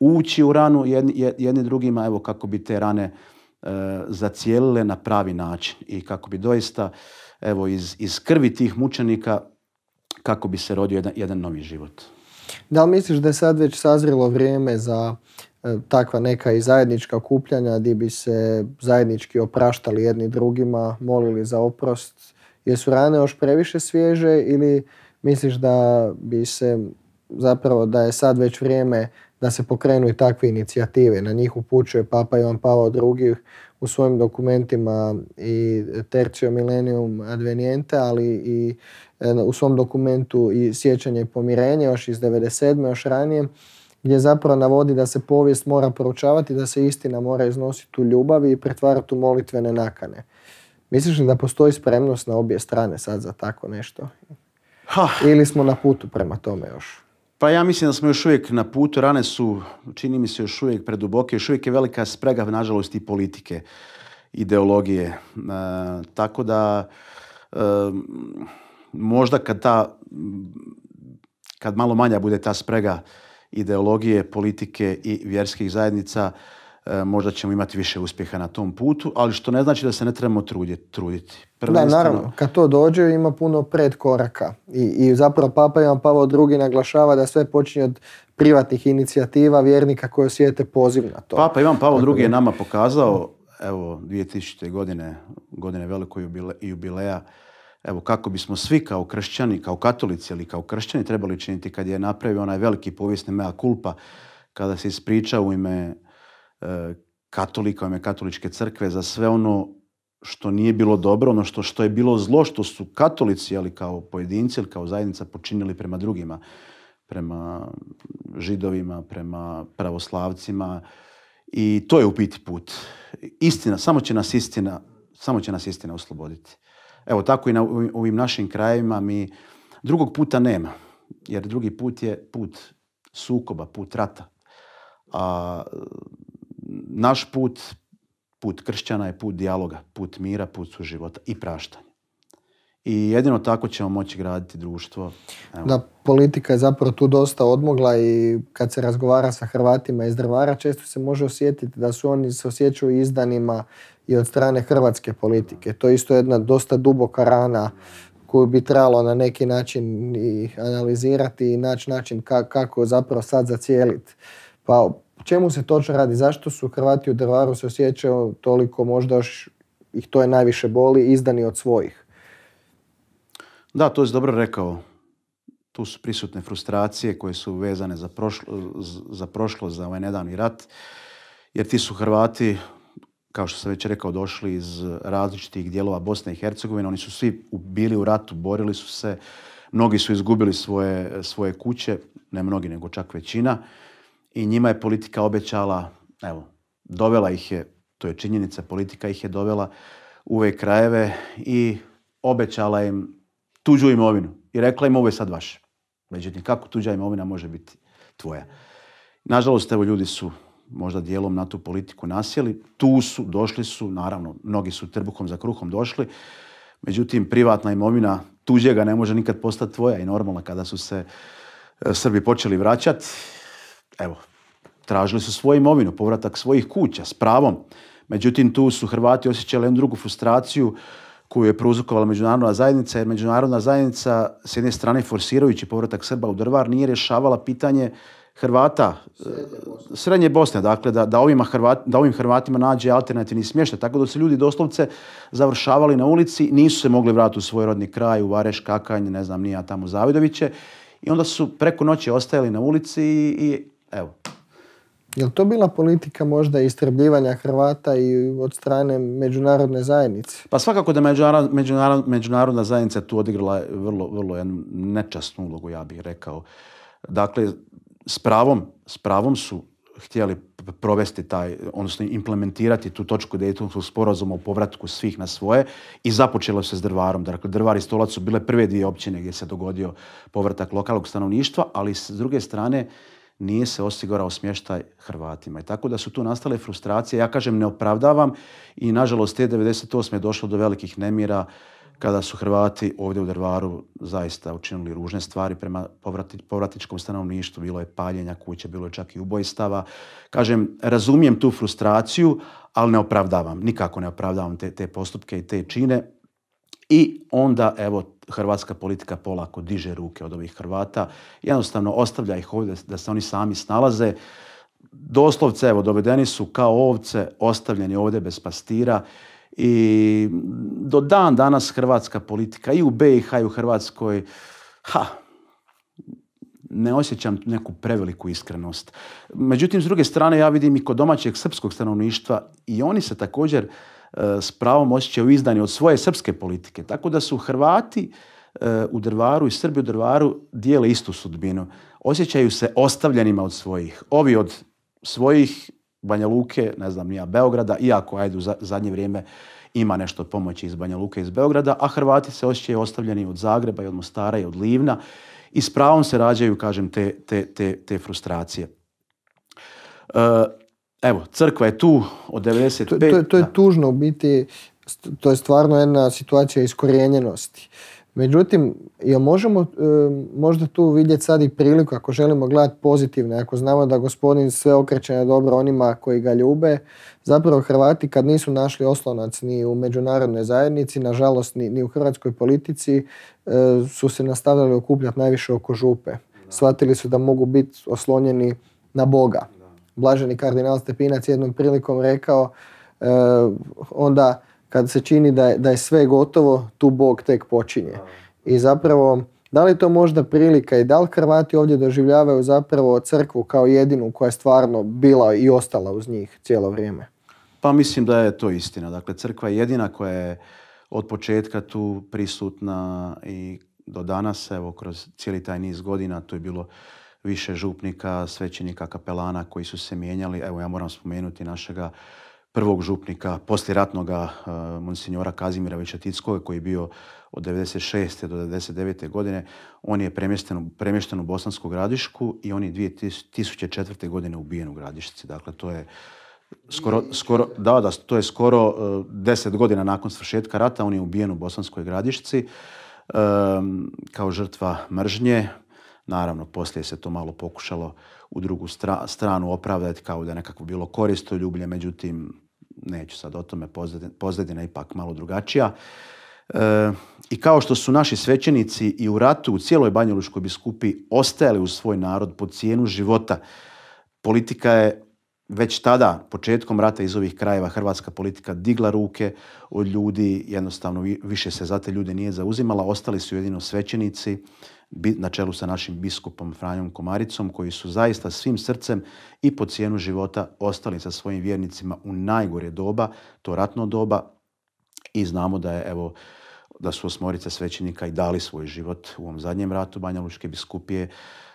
ući u ranu jedni, jedni drugima evo kako bi te rane e, zacijelile na pravi način i kako bi doista evo iz, iz krvi tih mučenika kako bi se rodio jedan, jedan novi život. Da li misliš da je sad već sazrilo vrijeme za e, takva neka i zajednička okupljanja gdje bi se zajednički opraštali jedni drugima, molili za oprost? Jesu rane još previše svježe ili misliš da bi se zapravo da je sad već vrijeme da se pokrenu i takve inicijative. Na njih upućuje Papa Ivan Pavao II u svojim dokumentima i Tercio Millennium Adveniente, ali i e, u svom dokumentu i sjećanje i pomirenje još iz 97. još ranije, gdje zapravo navodi da se povijest mora proučavati, da se istina mora iznositi u ljubavi i pretvarati u molitvene nakane. Misliš li da postoji spremnost na obje strane sad za tako nešto? Ha. Ili smo na putu prema tome još? Pa ja mislim da smo još uvijek na putu, rane su, čini mi se još uvijek preduboke, još uvijek je velika sprega, nažalost, i politike, ideologije. E, tako da, e, možda kad ta, kad malo manja bude ta sprega ideologije, politike i vjerskih zajednica, možda ćemo imati više uspjeha na tom putu, ali što ne znači da se ne trebamo truditi. Da, naravno, kad to dođe ima puno predkoraka I, i zapravo Papa Ivan Pavao II naglašava da sve počinje od privatnih inicijativa vjernika koji osjete poziv na to. Papa Ivan Pavao II je nama pokazao, evo 2000. godine, godine velikog jubileja, evo kako bismo svi kao kršćani, kao katolici ili kao kršćani trebali činiti kad je napravio onaj veliki povijesni mea culpa, kada se ispriča u ime katolika, ime katoličke crkve za sve ono što nije bilo dobro, ono što, što je bilo zlo, što su katolici, ali kao pojedinci ili kao zajednica počinili prema drugima, prema židovima, prema pravoslavcima i to je u biti put. Istina, samo će nas istina, samo će nas istina osloboditi. Evo tako i na ovim našim krajevima mi drugog puta nema, jer drugi put je put sukoba, put rata. A naš put, put kršćana je put dijaloga, put mira, put suživota i praštanja. I jedino tako ćemo moći graditi društvo. Evo. Da, politika je zapravo tu dosta odmogla i kad se razgovara sa Hrvatima iz Drvara često se može osjetiti da su oni se osjećaju izdanima i od strane hrvatske politike. To je isto jedna dosta duboka rana koju bi trebalo na neki način i analizirati i naći način kako zapravo sad zacijeliti. Pa čemu se točno radi? Zašto su Hrvati u Drvaru se osjećaju toliko možda još ih to je najviše boli, izdani od svojih? Da, to je dobro rekao. Tu su prisutne frustracije koje su vezane za prošlo, za, prošlo, za ovaj nedavni rat. Jer ti su Hrvati, kao što sam već rekao, došli iz različitih dijelova Bosne i Hercegovine. Oni su svi bili u ratu, borili su se. Mnogi su izgubili svoje, svoje kuće, ne mnogi, nego čak većina i njima je politika obećala, evo, dovela ih je, to je činjenica, politika ih je dovela u ove krajeve i obećala im tuđu imovinu i rekla im ovo je sad vaše. Međutim, kako tuđa imovina može biti tvoja? Nažalost, evo ljudi su možda dijelom na tu politiku nasjeli. Tu su, došli su, naravno, mnogi su trbuhom za kruhom došli. Međutim, privatna imovina tuđega ne može nikad postati tvoja i normalno kada su se e, Srbi počeli vraćati evo, tražili su svoju imovinu, povratak svojih kuća s pravom. Međutim, tu su Hrvati osjećali jednu drugu frustraciju koju je prouzrokovala međunarodna zajednica, jer međunarodna zajednica s jedne strane forsirajući povratak Srba u Drvar nije rješavala pitanje Hrvata Srednje Bosne, dakle da, da, ovima da ovim Hrvatima nađe alternativni smještaj. Tako da su ljudi doslovce završavali na ulici, nisu se mogli vratiti u svoj rodni kraj, u Vareš, Kakanj, ne znam, nija tamo Zavidoviće. I onda su preko noći ostajali na ulici i Evo. Je li to bila politika možda istrebljivanja Hrvata i od strane međunarodne zajednice? Pa svakako da međunarodna, međunarodna zajednica tu odigrala vrlo, vrlo jednu nečasnu ulogu, ja bih rekao. Dakle, s pravom, s pravom su htjeli provesti taj, odnosno implementirati tu točku Daytonskog sporazuma o povratku svih na svoje i započelo se s Drvarom. Dakle, Drvar i Stolac su bile prve dvije općine gdje se dogodio povratak lokalnog stanovništva, ali s druge strane nije se osigurao smještaj Hrvatima. I tako da su tu nastale frustracije. Ja kažem ne opravdavam i nažalost te 98. je došlo do velikih nemira kada su Hrvati ovdje u Drvaru zaista učinili ružne stvari prema povratničkom stanovništvu. Bilo je paljenja kuće, bilo je čak i ubojstava. Kažem, razumijem tu frustraciju, ali ne opravdavam. Nikako ne opravdavam te, te postupke i te čine. I onda, evo, hrvatska politika polako diže ruke od ovih Hrvata. Jednostavno ostavlja ih ovdje da se oni sami snalaze. Doslovce, evo, dovedeni su kao ovce, ostavljeni ovdje bez pastira. I do dan danas hrvatska politika i u BiH i u Hrvatskoj, ha, ne osjećam neku preveliku iskrenost. Međutim, s druge strane, ja vidim i kod domaćeg srpskog stanovništva i oni se također s pravom osjećaju izdani od svoje srpske politike. Tako da su Hrvati e, u Drvaru i Srbi u Drvaru dijele istu sudbinu. Osjećaju se ostavljenima od svojih. Ovi od svojih Banja Luke, ne znam, nija Beograda, iako ajde u zadnje vrijeme ima nešto pomoći iz Banja Luke iz Beograda, a Hrvati se osjećaju ostavljeni od Zagreba i od Mostara i od Livna i s pravom se rađaju, kažem, te, te, te, te frustracije. E, Evo, crkva je tu od 95. To, to, to je tužno u biti, to je stvarno jedna situacija iskorijenjenosti. Međutim, jel možemo e, možda tu vidjeti sad i priliku ako želimo gledati pozitivno, ako znamo da gospodin sve okreće na dobro onima koji ga ljube, zapravo Hrvati kad nisu našli oslonac ni u međunarodnoj zajednici, nažalost ni, ni u hrvatskoj politici, e, su se nastavljali okupljati najviše oko župe. Shvatili su da mogu biti oslonjeni na Boga blaženi kardinal Stepinac jednom prilikom rekao, e, onda kad se čini da je, da je sve gotovo, tu Bog tek počinje. I zapravo, da li to možda prilika i da li Hrvati ovdje doživljavaju zapravo crkvu kao jedinu koja je stvarno bila i ostala uz njih cijelo vrijeme? Pa mislim da je to istina. Dakle, crkva je jedina koja je od početka tu prisutna i do danas, evo, kroz cijeli taj niz godina, tu je bilo više župnika, svećenika, kapelana koji su se mijenjali. Evo, ja moram spomenuti našega prvog župnika, posljeratnoga uh, monsignora Kazimira Večatickoga koji je bio od 96. do 99. godine. On je premješten, premješten u Bosansku gradišku i on je 2004. godine ubijen u gradišci. Dakle, to je skoro, skoro, da, da, to je skoro uh, deset godina nakon svršetka rata. On je ubijen u Bosanskoj gradišci um, kao žrtva mržnje. Naravno, poslije se to malo pokušalo u drugu stranu opravdati kao da je nekako bilo ljublje, međutim, neću sad o tome, pozadina ipak malo drugačija. E, I kao što su naši svećenici i u ratu u cijeloj Banjaluškoj biskupi ostajali u svoj narod po cijenu života, politika je već tada, početkom rata iz ovih krajeva, hrvatska politika digla ruke od ljudi, jednostavno više se za te ljude nije zauzimala, ostali su jedino svećenici, na čelu sa našim biskupom Franjom Komaricom, koji su zaista svim srcem i po cijenu života ostali sa svojim vjernicima u najgore doba, to ratno doba i znamo da je evo da su osmorica svećenika i dali svoj život u ovom zadnjem ratu Banja Lučke biskupije.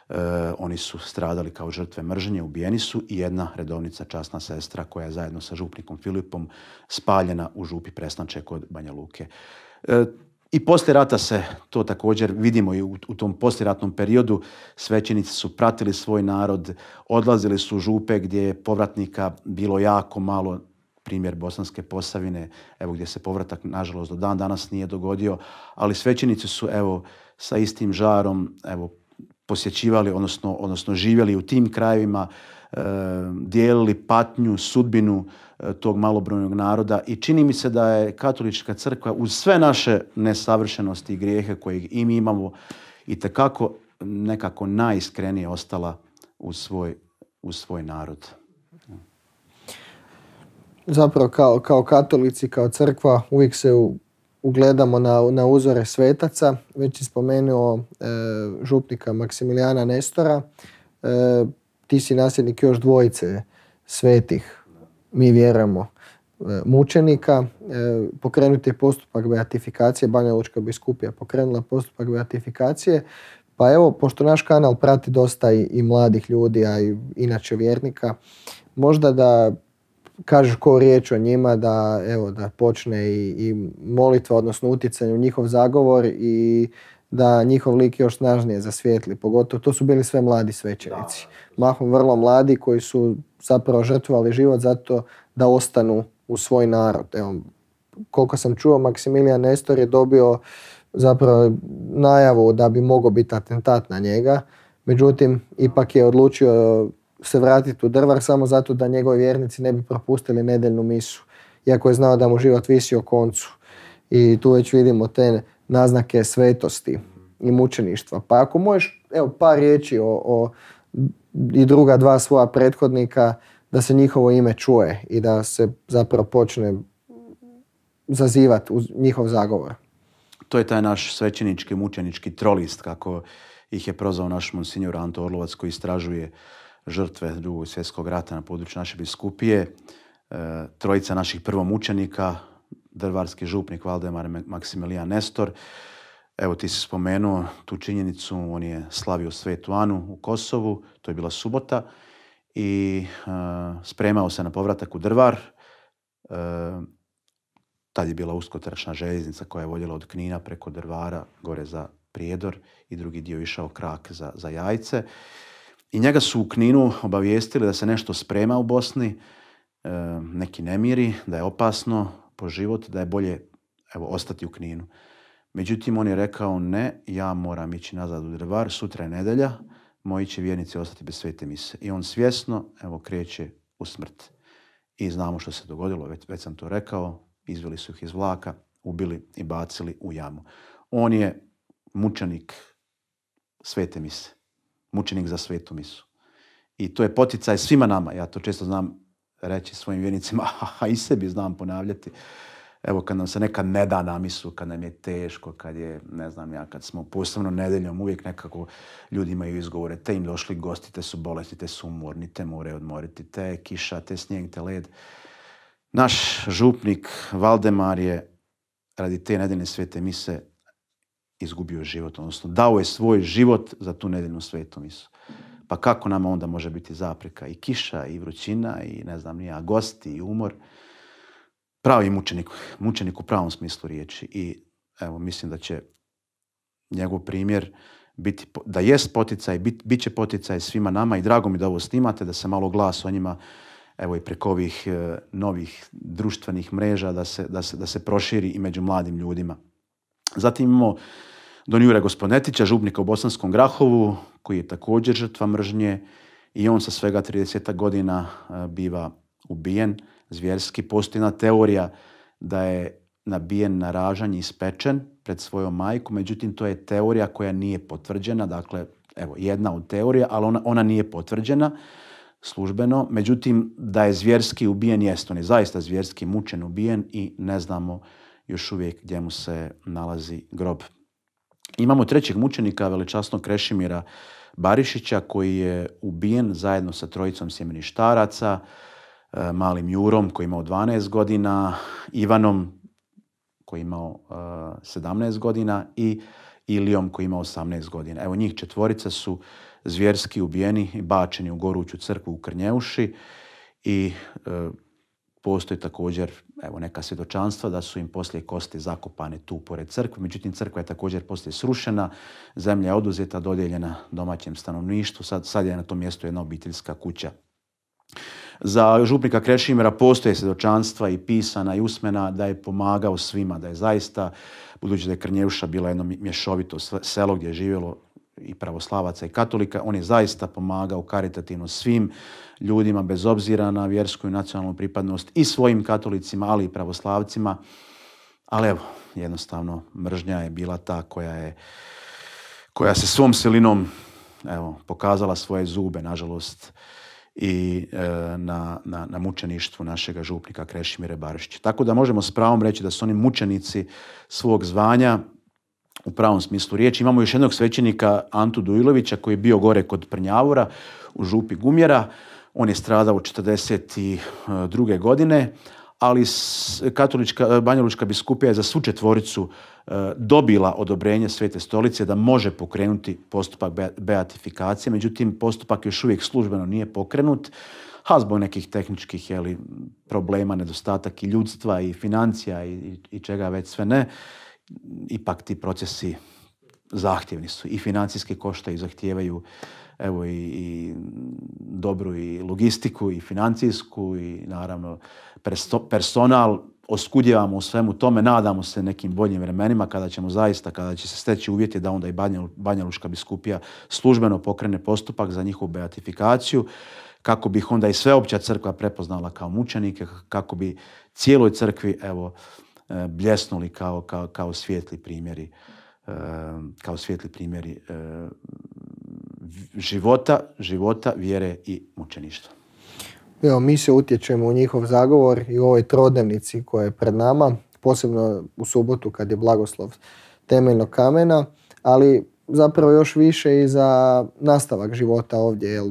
E, oni su stradali kao žrtve mržnje, ubijeni su i jedna redovnica časna sestra koja je zajedno sa župnikom Filipom spaljena u župi Presnače kod Banja Luke. E, i poslije rata se to također vidimo i u, tom posljeratnom periodu. Svećenici su pratili svoj narod, odlazili su u župe gdje je povratnika bilo jako malo, primjer Bosanske Posavine, evo gdje se povratak nažalost do dan danas nije dogodio, ali svećenici su evo sa istim žarom evo posjećivali, odnosno, odnosno živjeli u tim krajevima, e, dijelili patnju, sudbinu tog malobrojnog naroda i čini mi se da je katolička crkva uz sve naše nesavršenosti i grijehe koje i mi imamo i tekako nekako najiskrenije ostala u svoj, u svoj narod. Zapravo kao, kao katolici, kao crkva uvijek se u, ugledamo na, na uzore svetaca. Već je spomenuo e, župnika Maksimilijana Nestora. E, ti si nasljednik još dvojice svetih, mi vjerujemo, e, mučenika. E, pokrenut je postupak beatifikacije, Banja Lučka biskupija pokrenula postupak beatifikacije. Pa evo, pošto naš kanal prati dosta i, i mladih ljudi, a i inače vjernika, možda da kažeš ko riječ o njima, da, evo, da počne i, i molitva, odnosno utjecanje u njihov zagovor i da njihov lik još snažnije zasvijetli. Pogotovo to su bili sve mladi svećenici. Mahom vrlo mladi koji su zapravo žrtvovali život zato da ostanu u svoj narod. Evo, koliko sam čuo, Maksimilijan Nestor je dobio zapravo najavu da bi mogao biti atentat na njega. Međutim, ipak je odlučio se vratiti u drvar samo zato da njegovi vjernici ne bi propustili nedeljnu misu. Iako je znao da mu život visi o koncu. I tu već vidimo te naznake svetosti i mučeništva. Pa ako možeš, evo, par riječi o, o i druga dva svoja prethodnika, da se njihovo ime čuje i da se zapravo počne zazivati uz njihov zagovor. To je taj naš svećenički, mučenički trolist, kako ih je prozvao naš monsignor Anto Orlovac koji istražuje žrtve drugog svjetskog rata na području naše biskupije. E, trojica naših prvomučenika, drvarski župnik Valdemar Maksimilijan Nestor. Evo ti si spomenuo tu činjenicu, on je slavio Svetu Anu u Kosovu, to je bila subota i uh, spremao se na povratak u Drvar. Uh, tad je bila uskotračna željeznica koja je voljela od Knina preko Drvara gore za Prijedor i drugi dio išao krak za, za jajce. I njega su u Kninu obavijestili da se nešto sprema u Bosni, neki nemiri, da je opasno, po život, da je bolje evo, ostati u Kninu. Međutim, on je rekao ne, ja moram ići nazad u Drvar, sutra je nedelja, moji će vjernici ostati bez svete mise. I on svjesno evo, kreće u smrt. I znamo što se dogodilo, već, već sam to rekao, izveli su ih iz vlaka, ubili i bacili u jamu. On je mučenik svete mise, mučenik za svetu misu. I to je poticaj svima nama, ja to često znam reći svojim vjernicima, [LAUGHS] a i sebi znam ponavljati. Evo kad nam se nekad ne da namisu, kad nam je teško, kad je, ne znam ja, kad smo posebno nedeljom, uvijek nekako ljudi imaju izgovore, te im došli gosti, te su bolesti, te su umorni, te more odmoriti, te kiša, te snijeg, te led. Naš župnik Valdemar je radi te nedeljne svete mise izgubio život, odnosno dao je svoj život za tu nedeljnu svetu misu. Pa kako nama onda može biti zapreka? I kiša, i vrućina, i ne znam nija, gosti, i umor. Pravi mučenik, mučenik u pravom smislu riječi. I evo, mislim da će njegov primjer biti, da jest poticaj, bit, bit će poticaj svima nama i drago mi da ovo snimate, da se malo glas o njima evo i preko ovih e, novih društvenih mreža da se, da, se, da se proširi i među mladim ljudima. Zatim imamo Don Jure Gospodetića, župnika u Bosanskom Grahovu, koji je također žrtva mržnje i on sa svega 30 godina e, biva ubijen zvjerski. Postoji jedna teorija da je nabijen na ražanje ispečen pred svojom majkom, međutim to je teorija koja nije potvrđena, dakle evo jedna od teorija, ali ona, ona nije potvrđena službeno, međutim da je zvjerski ubijen jest, on je zaista zvjerski mučen ubijen i ne znamo još uvijek gdje mu se nalazi grob. Imamo trećeg mučenika, veličasnog Krešimira Barišića, koji je ubijen zajedno sa trojicom sjemeništaraca, malim Jurom koji je imao 12 godina, Ivanom koji je imao 17 e, godina i Ilijom koji je imao 18 godina. Evo njih četvorica su zvjerski ubijeni i bačeni u goruću crkvu u Krnjeuši i e, postoji također evo, neka svjedočanstva da su im poslije kosti zakopane tu pored crkve. Međutim, crkva je također poslije srušena, zemlja je oduzeta, dodijeljena domaćem stanovništvu. Sad, sad je na tom mjestu jedna obiteljska kuća. Za župnika Krešimira postoje svjedočanstva i pisana i usmena da je pomagao svima, da je zaista, budući da je Krnjevša bila jedno mješovito selo gdje je živjelo i pravoslavaca i katolika, on je zaista pomagao karitativno svim ljudima bez obzira na vjersku i nacionalnu pripadnost i svojim katolicima, ali i pravoslavcima. Ali evo, jednostavno mržnja je bila ta koja je koja se svom silinom evo, pokazala svoje zube, nažalost, i e, na, na, na mučeništvu našega župnika Krešimire Barišića. Tako da možemo s pravom reći da su oni mučenici svog zvanja u pravom smislu riječi. Imamo još jednog svećenika Antu Dujlovića koji je bio gore kod Prnjavura u župi Gumjera. On je stradao u 1942. godine, ali katolička, Banjalučka biskupija je za svu četvoricu e, dobila odobrenje Svete stolice da može pokrenuti postupak beatifikacije, međutim postupak još uvijek službeno nije pokrenut, a zbog nekih tehničkih jeli, problema, nedostatak i ljudstva i financija i, i čega već sve ne, ipak ti procesi zahtjevni su i financijski košta i zahtijevaju evo i, i dobru i logistiku i financijsku i naravno personal oskudjevamo u svemu tome, nadamo se nekim boljim vremenima kada ćemo zaista, kada će se steći uvjeti da onda i Banja, Luška biskupija službeno pokrene postupak za njihovu beatifikaciju, kako bi onda i sveopća crkva prepoznala kao mučenike, kako bi cijeloj crkvi evo, e, bljesnuli kao, kao, kao svijetli primjeri e, kao svijetli primjeri e, života, života, vjere i mučeništva. Evo, mi se utječemo u njihov zagovor i u ovoj trodnevnici koja je pred nama, posebno u subotu kad je blagoslov temeljnog kamena, ali zapravo još više i za nastavak života ovdje, jer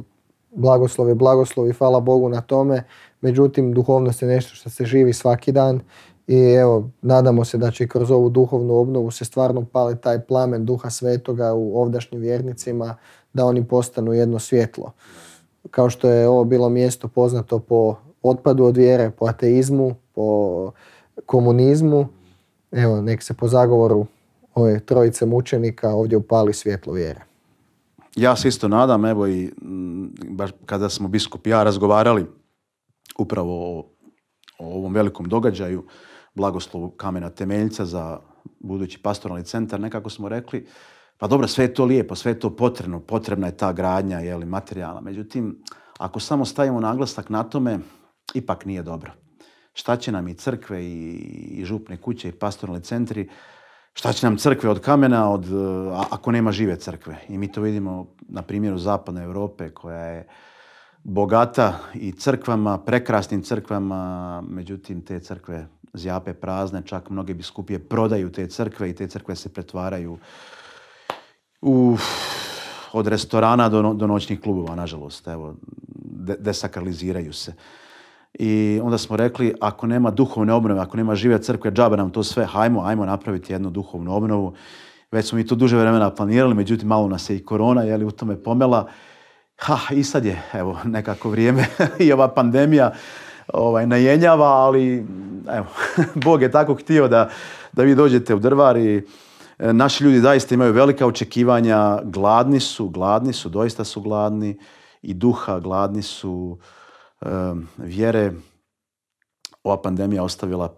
blagoslov je blagoslov i hvala Bogu na tome, međutim duhovnost je nešto što se živi svaki dan i evo, nadamo se da će kroz ovu duhovnu obnovu se stvarno pali taj plamen duha svetoga u ovdašnjim vjernicima, da oni postanu jedno svjetlo. Kao što je ovo bilo mjesto poznato po otpadu od vjere, po ateizmu, po komunizmu, evo, nek se po zagovoru ove trojice mučenika ovdje upali svjetlo vjere. Ja se isto nadam, evo i baš kada smo biskup i ja razgovarali upravo o, o ovom velikom događaju, blagoslovu kamena temeljca za budući pastoralni centar, nekako smo rekli, pa dobro, sve je to lijepo, sve je to potrebno, potrebna je ta gradnja, je li, materijala. Međutim, ako samo stavimo naglasak na tome, ipak nije dobro. Šta će nam i crkve i, i župne kuće i pastoralni centri, šta će nam crkve od kamena od, ako nema žive crkve. I mi to vidimo na primjeru zapadne Europe koja je bogata i crkvama, prekrasnim crkvama, međutim te crkve zjape prazne, čak mnoge biskupije prodaju te crkve i te crkve se pretvaraju u, od restorana do, do noćnih klubova, nažalost. Evo, desakraliziraju se. I onda smo rekli, ako nema duhovne obnove, ako nema žive crkve, džabe nam to sve, hajmo, hajmo napraviti jednu duhovnu obnovu. Već smo mi to duže vremena planirali, međutim malo nas je i korona je u tome pomela. Ha, i sad je, evo, nekako vrijeme [LAUGHS] i ova pandemija ovaj, najenjava, ali evo, [LAUGHS] Bog je tako htio da, da vi dođete u drvar i naši ljudi zaista imaju velika očekivanja, gladni su, gladni su, doista su gladni i duha, gladni su vjere. Ova pandemija ostavila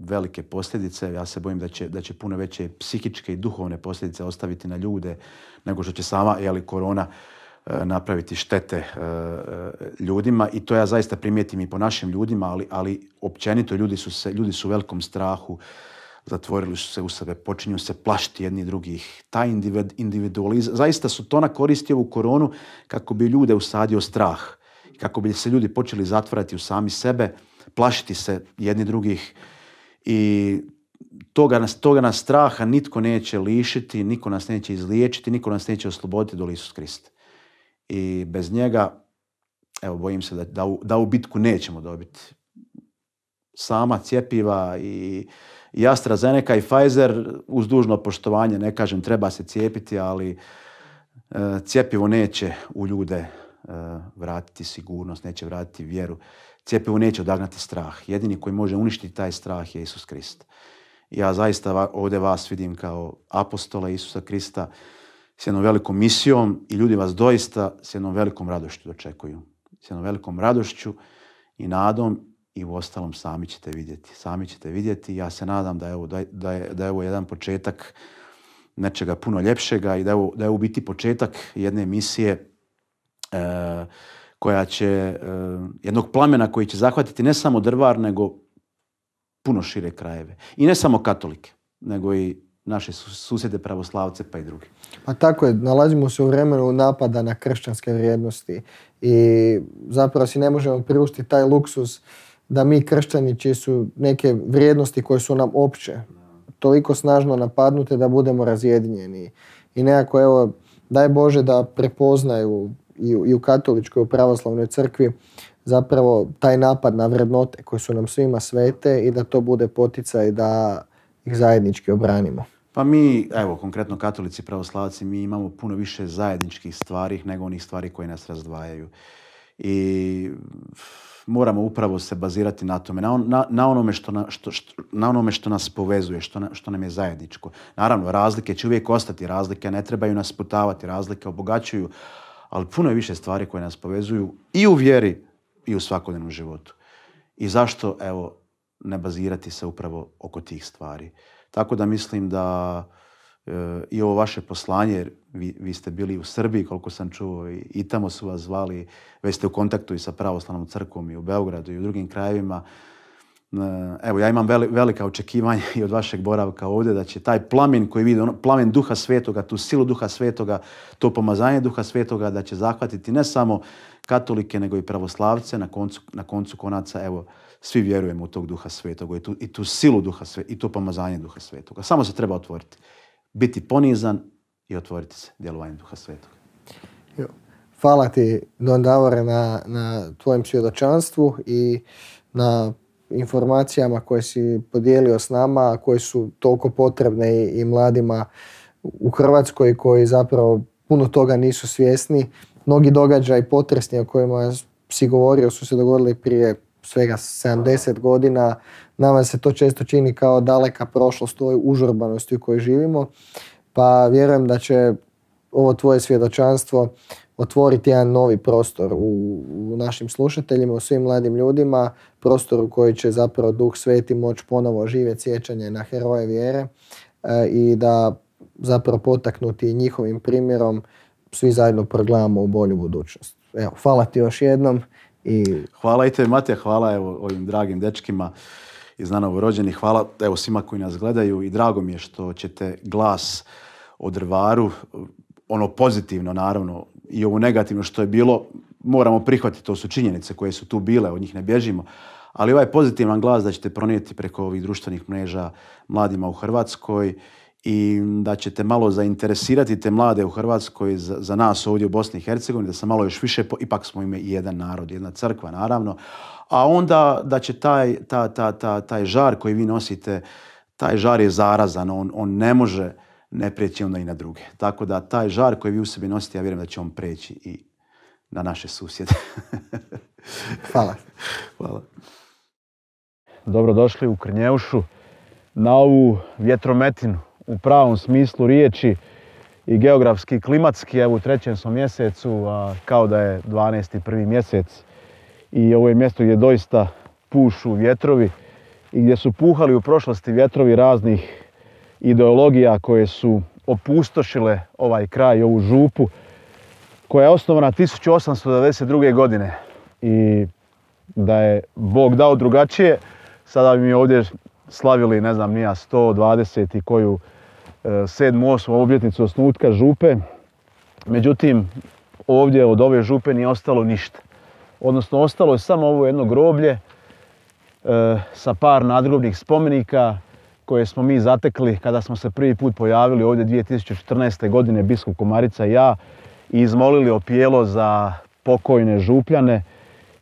velike posljedice. Ja se bojim da će, da će puno veće psihičke i duhovne posljedice ostaviti na ljude nego što će sama jeli, korona e, napraviti štete e, ljudima i to ja zaista primijetim i po našim ljudima, ali, ali općenito ljudi su, se, ljudi su u velikom strahu, zatvorili su se u sebe, počinju se plašiti jedni drugih. Taj individualizam, zaista su to na koristi ovu koronu kako bi ljude usadio strah kako bi se ljudi počeli zatvarati u sami sebe, plašiti se jedni drugih i toga nas, toga nas straha nitko neće lišiti, niko nas neće izliječiti, niko nas neće osloboditi do Isus Krist. I bez njega, evo, bojim se da, da, u, da u bitku nećemo dobiti. Sama cjepiva i, i AstraZeneca i Pfizer, uz dužno poštovanje, ne kažem treba se cijepiti, ali e, cjepivo neće u ljude e, vratiti sigurnost, neće vratiti vjeru. Cjepivo neće odagnati strah. Jedini koji može uništiti taj strah je Isus Krist. Ja zaista ovdje vas vidim kao apostola Isusa Krista s jednom velikom misijom i ljudi vas doista s jednom velikom radošću dočekuju. S jednom velikom radošću i nadom i u ostalom sami ćete vidjeti. Sami ćete vidjeti. Ja se nadam da je ovo, da je, da je ovo jedan početak nečega puno ljepšega i da je ovo, da je u biti početak jedne misije e, koja će, e, jednog plamena koji će zahvatiti ne samo drvar, nego puno šire krajeve. I ne samo katolike, nego i naše susjede pravoslavce pa i drugi. Pa tako je, nalazimo se u vremenu napada na kršćanske vrijednosti i zapravo si ne možemo priuštiti taj luksus da mi kršćani čiji su neke vrijednosti koje su nam opće toliko snažno napadnute da budemo razjedinjeni. I nekako evo, daj Bože da prepoznaju i u, i u katoličkoj i u pravoslavnoj crkvi zapravo taj napad na vrednote koje su nam svima svete i da to bude poticaj da ih zajednički obranimo. Pa mi, evo, konkretno katolici i pravoslavci, mi imamo puno više zajedničkih stvari nego onih stvari koje nas razdvajaju. I moramo upravo se bazirati na tome, na, na, onome, što, na, što, na onome što nas povezuje, što, što nam je zajedničko. Naravno, razlike će uvijek ostati, razlike ne trebaju nas putavati, razlike obogaćuju, ali puno je više stvari koje nas povezuju i u vjeri i u svakodnevnom životu. I zašto, evo, ne bazirati se upravo oko tih stvari. Tako da mislim da i ovo vaše poslanje, jer vi, vi, ste bili u Srbiji, koliko sam čuo, i, i tamo su vas zvali, već ste u kontaktu i sa pravoslavnom crkvom i u Beogradu i u drugim krajevima. E, evo, ja imam velika očekivanja i od vašeg boravka ovdje da će taj plamen koji vidi, ono, plamen duha svetoga, tu silu duha svetoga, to pomazanje duha svetoga, da će zahvatiti ne samo katolike, nego i pravoslavce, na koncu, na koncu konaca, evo, svi vjerujemo u tog duha svetoga i tu, i tu silu duha svetoga i to pomazanje duha svetoga. Samo se treba otvoriti biti ponizan i otvoriti se djelovanjem Duha Svetog. Hvala ti, Don Davore, na, na tvojem svjedočanstvu i na informacijama koje si podijelio s nama, koje su toliko potrebne i, i mladima u Hrvatskoj koji zapravo puno toga nisu svjesni. Mnogi događaj potresni o kojima si govorio su se dogodili prije svega 70 godina. Nama se to često čini kao daleka prošlost u ovoj užurbanosti u kojoj živimo. Pa vjerujem da će ovo tvoje svjedočanstvo otvoriti jedan novi prostor u, našim slušateljima, u svim mladim ljudima, prostor u koji će zapravo Duh Sveti moći ponovo živjeti sjećanje na heroje vjere e, i da zapravo potaknuti njihovim primjerom svi zajedno progledamo u bolju budućnost. Evo, hvala ti još jednom i... Hvala i te, Matija, hvala evo, ovim dragim dečkima iz Nanovo rođeni. Hvala evo, svima koji nas gledaju i drago mi je što ćete glas o drvaru, ono pozitivno naravno i ovo negativno što je bilo, moramo prihvatiti, to su činjenice koje su tu bile, od njih ne bježimo, ali ovaj pozitivan glas da ćete pronijeti preko ovih društvenih mreža mladima u Hrvatskoj i da ćete malo zainteresirati te mlade u Hrvatskoj za, za nas ovdje u Bosni i Hercegovini, da se malo još više, ipak smo ime jedan narod, jedna crkva naravno, a onda da će taj, ta, ta, ta, taj žar koji vi nosite, taj žar je zarazan, on, on ne može ne prijeći onda i na druge. Tako da taj žar koji vi u sebi nosite, ja vjerujem da će on preći i na naše susjede. [LAUGHS] Hvala. Hvala. Dobrodošli u Krnjeušu na ovu vjetrometinu u pravom smislu riječi i geografski i klimatski. Evo u trećem smo mjesecu, kao da je 12. prvi mjesec i ovo je mjesto gdje doista pušu vjetrovi i gdje su puhali u prošlosti vjetrovi raznih ideologija koje su opustošile ovaj kraj, ovu župu, koja je osnovana 1892. godine i da je Bog dao drugačije, sada bi mi ovdje slavili, ne znam, nija 120 i koju sedmu, osmu obljetnicu osnutka župe. Međutim, ovdje od ove župe nije ostalo ništa. Odnosno, ostalo je samo ovo jedno groblje e, sa par nadgrobnih spomenika koje smo mi zatekli kada smo se prvi put pojavili ovdje 2014. godine, biskup Komarica i ja, i izmolili opijelo za pokojne župljane.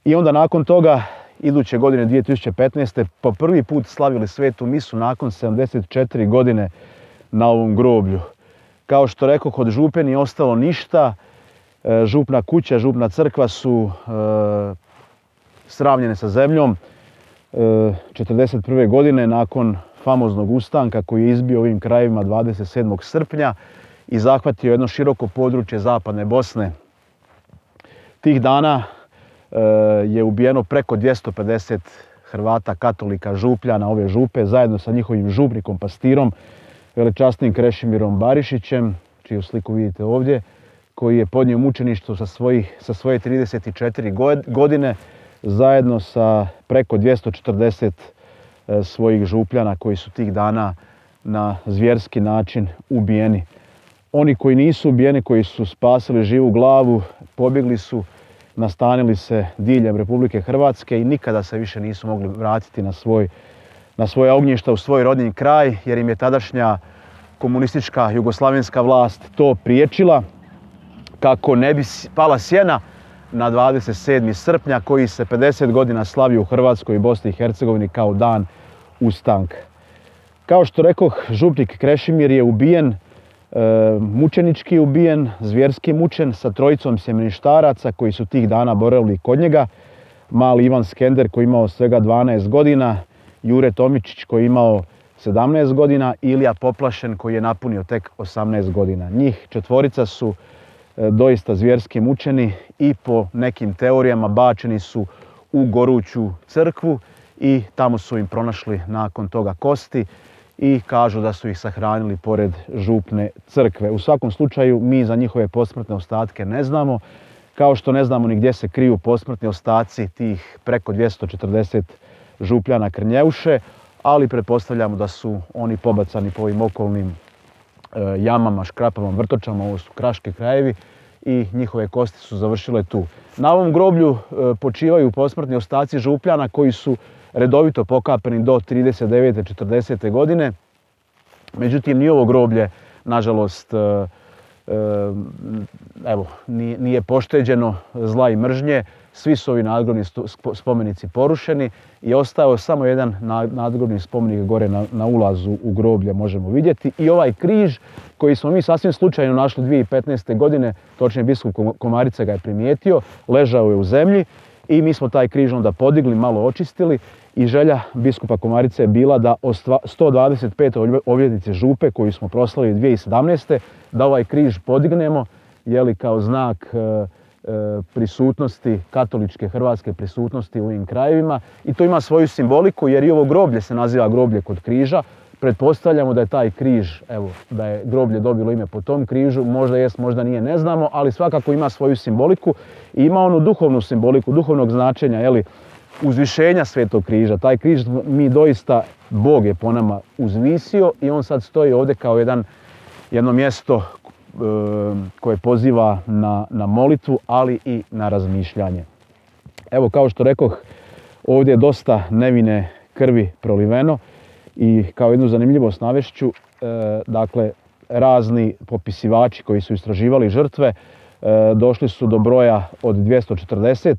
I onda nakon toga, iduće godine 2015. po prvi put slavili svetu misu nakon 74 godine na ovom groblju. Kao što rekao, kod župe nije ostalo ništa. E, župna kuća, župna crkva su e, sravnjene sa zemljom. 41. E, godine nakon famoznog ustanka koji je izbio ovim krajevima 27. srpnja i zahvatio jedno široko područje zapadne Bosne. Tih dana e, je ubijeno preko 250 Hrvata, katolika, župljana ove župe, zajedno sa njihovim župnikom, pastirom, veličastnim Krešimirom Barišićem, čiju sliku vidite ovdje, koji je podnio mučeništvo sa, svojih, sa svoje 34 godine, zajedno sa preko 240 e, svojih župljana koji su tih dana na zvjerski način ubijeni. Oni koji nisu ubijeni, koji su spasili živu glavu, pobjegli su, nastanili se diljem Republike Hrvatske i nikada se više nisu mogli vratiti na, svoj, na svoje ognjišta u svoj rodni kraj, jer im je tadašnja komunistička jugoslavenska vlast to priječila kako ne bi pala sjena na 27. srpnja koji se 50 godina slavi u Hrvatskoj i Bosni i Hercegovini kao dan ustanka. Kao što rekoh, župnik Krešimir je ubijen E, mučenički ubijen, zvjerski mučen sa trojicom sjemeništaraca koji su tih dana boravili kod njega. Mali Ivan Skender koji imao svega 12 godina, Jure Tomičić koji je imao 17 godina, Ilija Poplašen koji je napunio tek 18 godina. Njih četvorica su e, doista zvjerski mučeni i po nekim teorijama bačeni su u goruću crkvu i tamo su im pronašli nakon toga kosti i kažu da su ih sahranili pored župne crkve. U svakom slučaju mi za njihove posmrtne ostatke ne znamo, kao što ne znamo ni gdje se kriju posmrtni ostaci tih preko 240 župljana Krnjeuše, ali pretpostavljamo da su oni pobacani po ovim okolnim e, jamama, škrapama, vrtočama, ovo su kraške krajevi i njihove kosti su završile tu. Na ovom groblju e, počivaju posmrtni ostaci župljana koji su redovito pokapani do 39. 40. godine. Međutim, ni ovo groblje, nažalost, e, evo, nije pošteđeno zla i mržnje. Svi su ovi nadgrobni spomenici porušeni i ostao samo jedan nadgrobni spomenik gore na, ulazu u groblje možemo vidjeti. I ovaj križ koji smo mi sasvim slučajno našli 2015. godine, točnije biskup Komarica ga je primijetio, ležao je u zemlji i mi smo taj križ onda podigli, malo očistili i želja biskupa Komarice je bila da o 125. obljetnice župe koju smo proslali 2017. da ovaj križ podignemo jeli kao znak e, prisutnosti, katoličke hrvatske prisutnosti u ovim krajevima i to ima svoju simboliku jer i ovo groblje se naziva groblje kod križa. Pretpostavljamo da je taj križ, evo, da je groblje dobilo ime po tom križu, možda jest, možda nije, ne znamo, ali svakako ima svoju simboliku i ima onu duhovnu simboliku, duhovnog značenja, jeli, uzvišenja Svetog križa. Taj križ mi doista, Bog je po nama uzvisio i on sad stoji ovdje kao jedan, jedno mjesto e, koje poziva na, na molitvu, ali i na razmišljanje. Evo, kao što rekoh, Ovdje je dosta nevine krvi proliveno i kao jednu zanimljivost navešću, e, dakle, razni popisivači koji su istraživali žrtve e, došli su do broja od 240.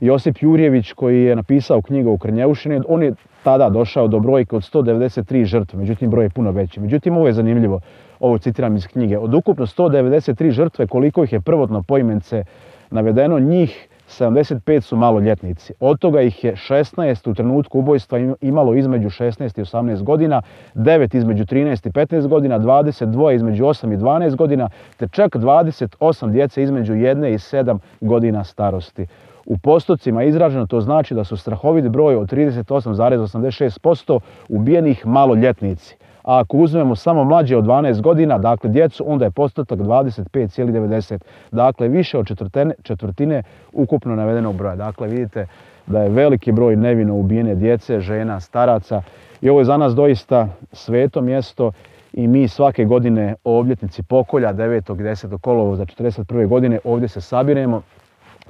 Josip Jurjević koji je napisao knjigu u Krnjeušini, on je tada došao do brojke od 193 žrtve, međutim broj je puno veći. Međutim, ovo je zanimljivo, ovo citiram iz knjige. Od ukupno 193 žrtve, koliko ih je prvotno poimence navedeno, njih 75 su maloljetnici. Od toga ih je 16 u trenutku ubojstva imalo između 16 i 18 godina, 9 između 13 i 15 godina, 22 između 8 i 12 godina, te čak 28 djece između 1 i 7 godina starosti. U postocima izraženo to znači da su strahovit broj od 38,86% ubijenih maloljetnici a ako uzmemo samo mlađe od 12 godina, dakle djecu, onda je postotak 25,90. Dakle, više od četvrtine, četvrtine ukupno navedenog broja. Dakle, vidite da je veliki broj nevino ubijene djece, žena, staraca i ovo je za nas doista sveto mjesto i mi svake godine o obljetnici pokolja 9. i 10. kolovo za 41. godine ovdje se sabiremo.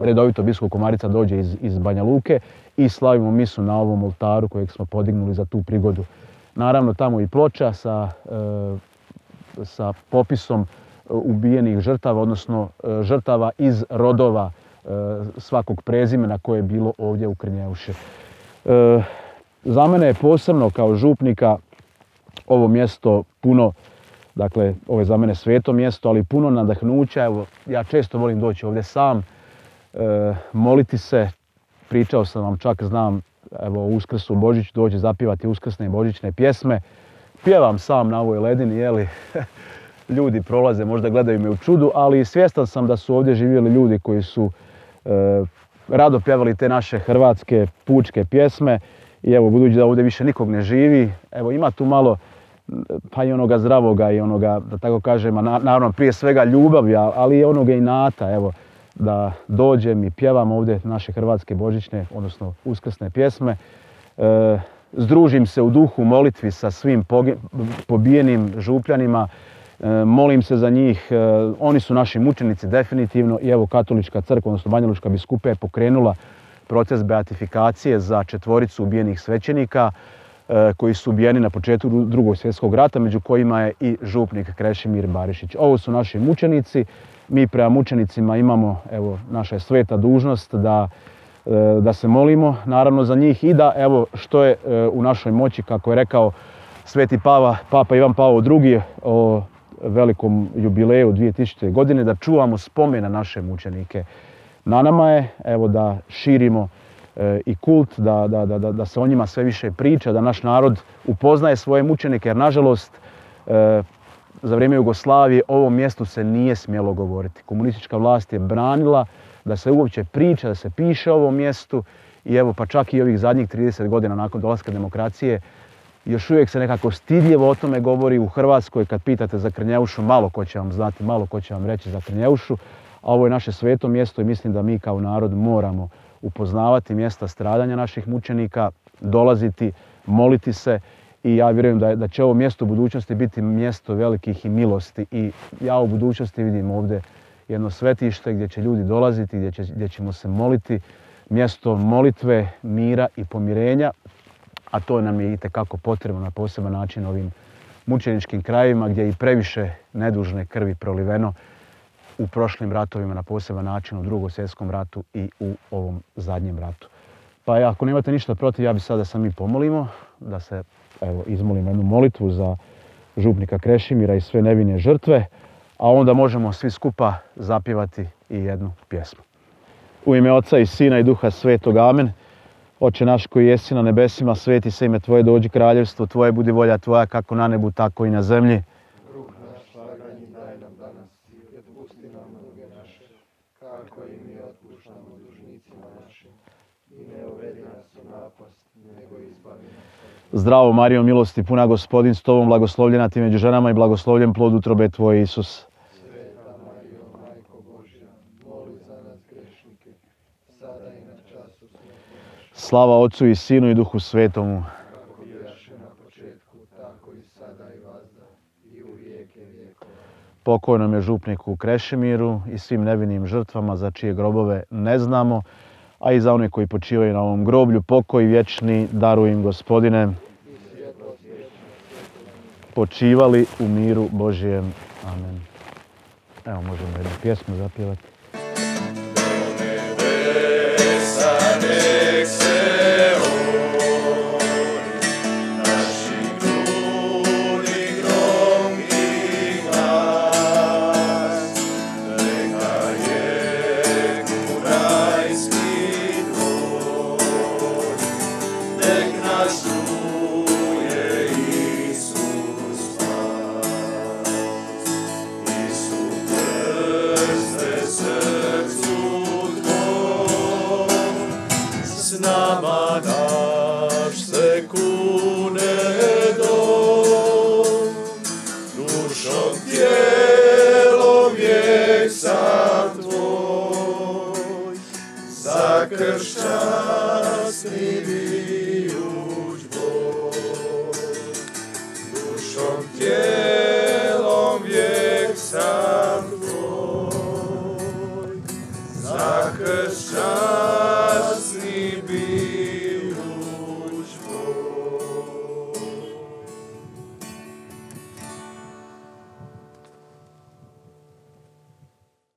Redovito biskup Komarica dođe iz, iz Banja Luke i slavimo misu na ovom oltaru kojeg smo podignuli za tu prigodu. Naravno tamo i ploča sa, e, sa popisom e, ubijenih žrtava, odnosno e, žrtava iz rodova svakog prezimena koje je bilo ovdje u Krnjeuše. Za mene je posebno kao župnika ovo mjesto puno, dakle ovo je za mene sveto mjesto, ali puno nadahnuća. Evo, ja često volim doći ovdje sam, moliti se, pričao sam vam, čak znam evo Uskrsu Božić dođe zapivati uskrsne i božićne pjesme. Pjevam sam na ovoj ledini, jeli, [LAUGHS] ljudi prolaze, možda gledaju me u čudu, ali svjestan sam da su ovdje živjeli ljudi koji su e, rado pjevali te naše hrvatske pučke pjesme. I evo, budući da ovdje više nikog ne živi, evo ima tu malo pa i onoga zdravoga i onoga, da tako kažem, naravno prije svega ljubavi, ali i onoga inata, evo da dođem i pjevam ovdje naše hrvatske božićne, odnosno uskrsne pjesme. E, združim se u duhu molitvi sa svim pobijenim župljanima, e, molim se za njih, e, oni su naši mučenici definitivno i evo katolička crkva, odnosno Banja Lučka biskupa je pokrenula proces beatifikacije za četvoricu ubijenih svećenika koji su ubijeni na početku drugog svjetskog rata, među kojima je i župnik Krešimir Barišić. Ovo su naši mučenici, mi prema mučenicima imamo, evo, naša je sveta dužnost da, e, da se molimo naravno za njih i da, evo, što je e, u našoj moći, kako je rekao Sveti Pava, Papa Ivan Pavo II o velikom jubileju 2000. godine, da čuvamo spomena naše mučenike. Na nama je, evo, da širimo e, i kult, da, da, da, da se o njima sve više priča, da naš narod upoznaje svoje mučenike, jer nažalost za vrijeme Jugoslavije ovom mjestu se nije smjelo govoriti. Komunistička vlast je branila da se uopće priča, da se piše o ovom mjestu i evo pa čak i ovih zadnjih 30 godina nakon dolaska demokracije još uvijek se nekako stidljivo o tome govori u Hrvatskoj kad pitate za Krnjeušu, malo ko će vam znati, malo ko će vam reći za Krnjeušu, a ovo je naše sveto mjesto i mislim da mi kao narod moramo upoznavati mjesta stradanja naših mučenika, dolaziti, moliti se i ja vjerujem da, da će ovo mjesto u budućnosti biti mjesto velikih i milosti i ja u budućnosti vidim ovdje jedno svetište gdje će ljudi dolaziti, gdje, će, gdje ćemo se moliti, mjesto molitve, mira i pomirenja, a to nam je i tekako potrebno na poseban način ovim mučeničkim krajevima gdje je i previše nedužne krvi proliveno u prošlim ratovima na poseban način u drugom svjetskom ratu i u ovom zadnjem ratu. Pa ako nemate ništa protiv, ja bih sada da se pomolimo, da se evo, izmolimo jednu molitvu za župnika Krešimira i sve nevine žrtve, a onda možemo svi skupa zapjevati i jednu pjesmu. U ime Oca i Sina i Duha Svetog, Amen. Oče naš koji jesi na nebesima, sveti se ime Tvoje, dođi kraljevstvo Tvoje, budi volja Tvoja kako na nebu, tako i na zemlji. Zdravo Marijo, milosti puna gospodin s tobom, blagoslovljena ti među ženama i blagoslovljen plod utrobe tvoje Isus. Sveta Marijo, Majko Božja, moli za nas grešnike, sada i na času Slava Otcu i Sinu i Duhu Svetomu. Kako bješe na početku, tako i sada i vazda i u vijeke vijekova. Pokojnom je župniku Krešimiru i svim nevinim žrtvama za čije grobove ne znamo, a i za one koji počivaju na ovom groblju, pokoj vječni, daruj im gospodine. Počivali u miru Božijem. Amen. Evo možemo jednu pjesmu zapjevati.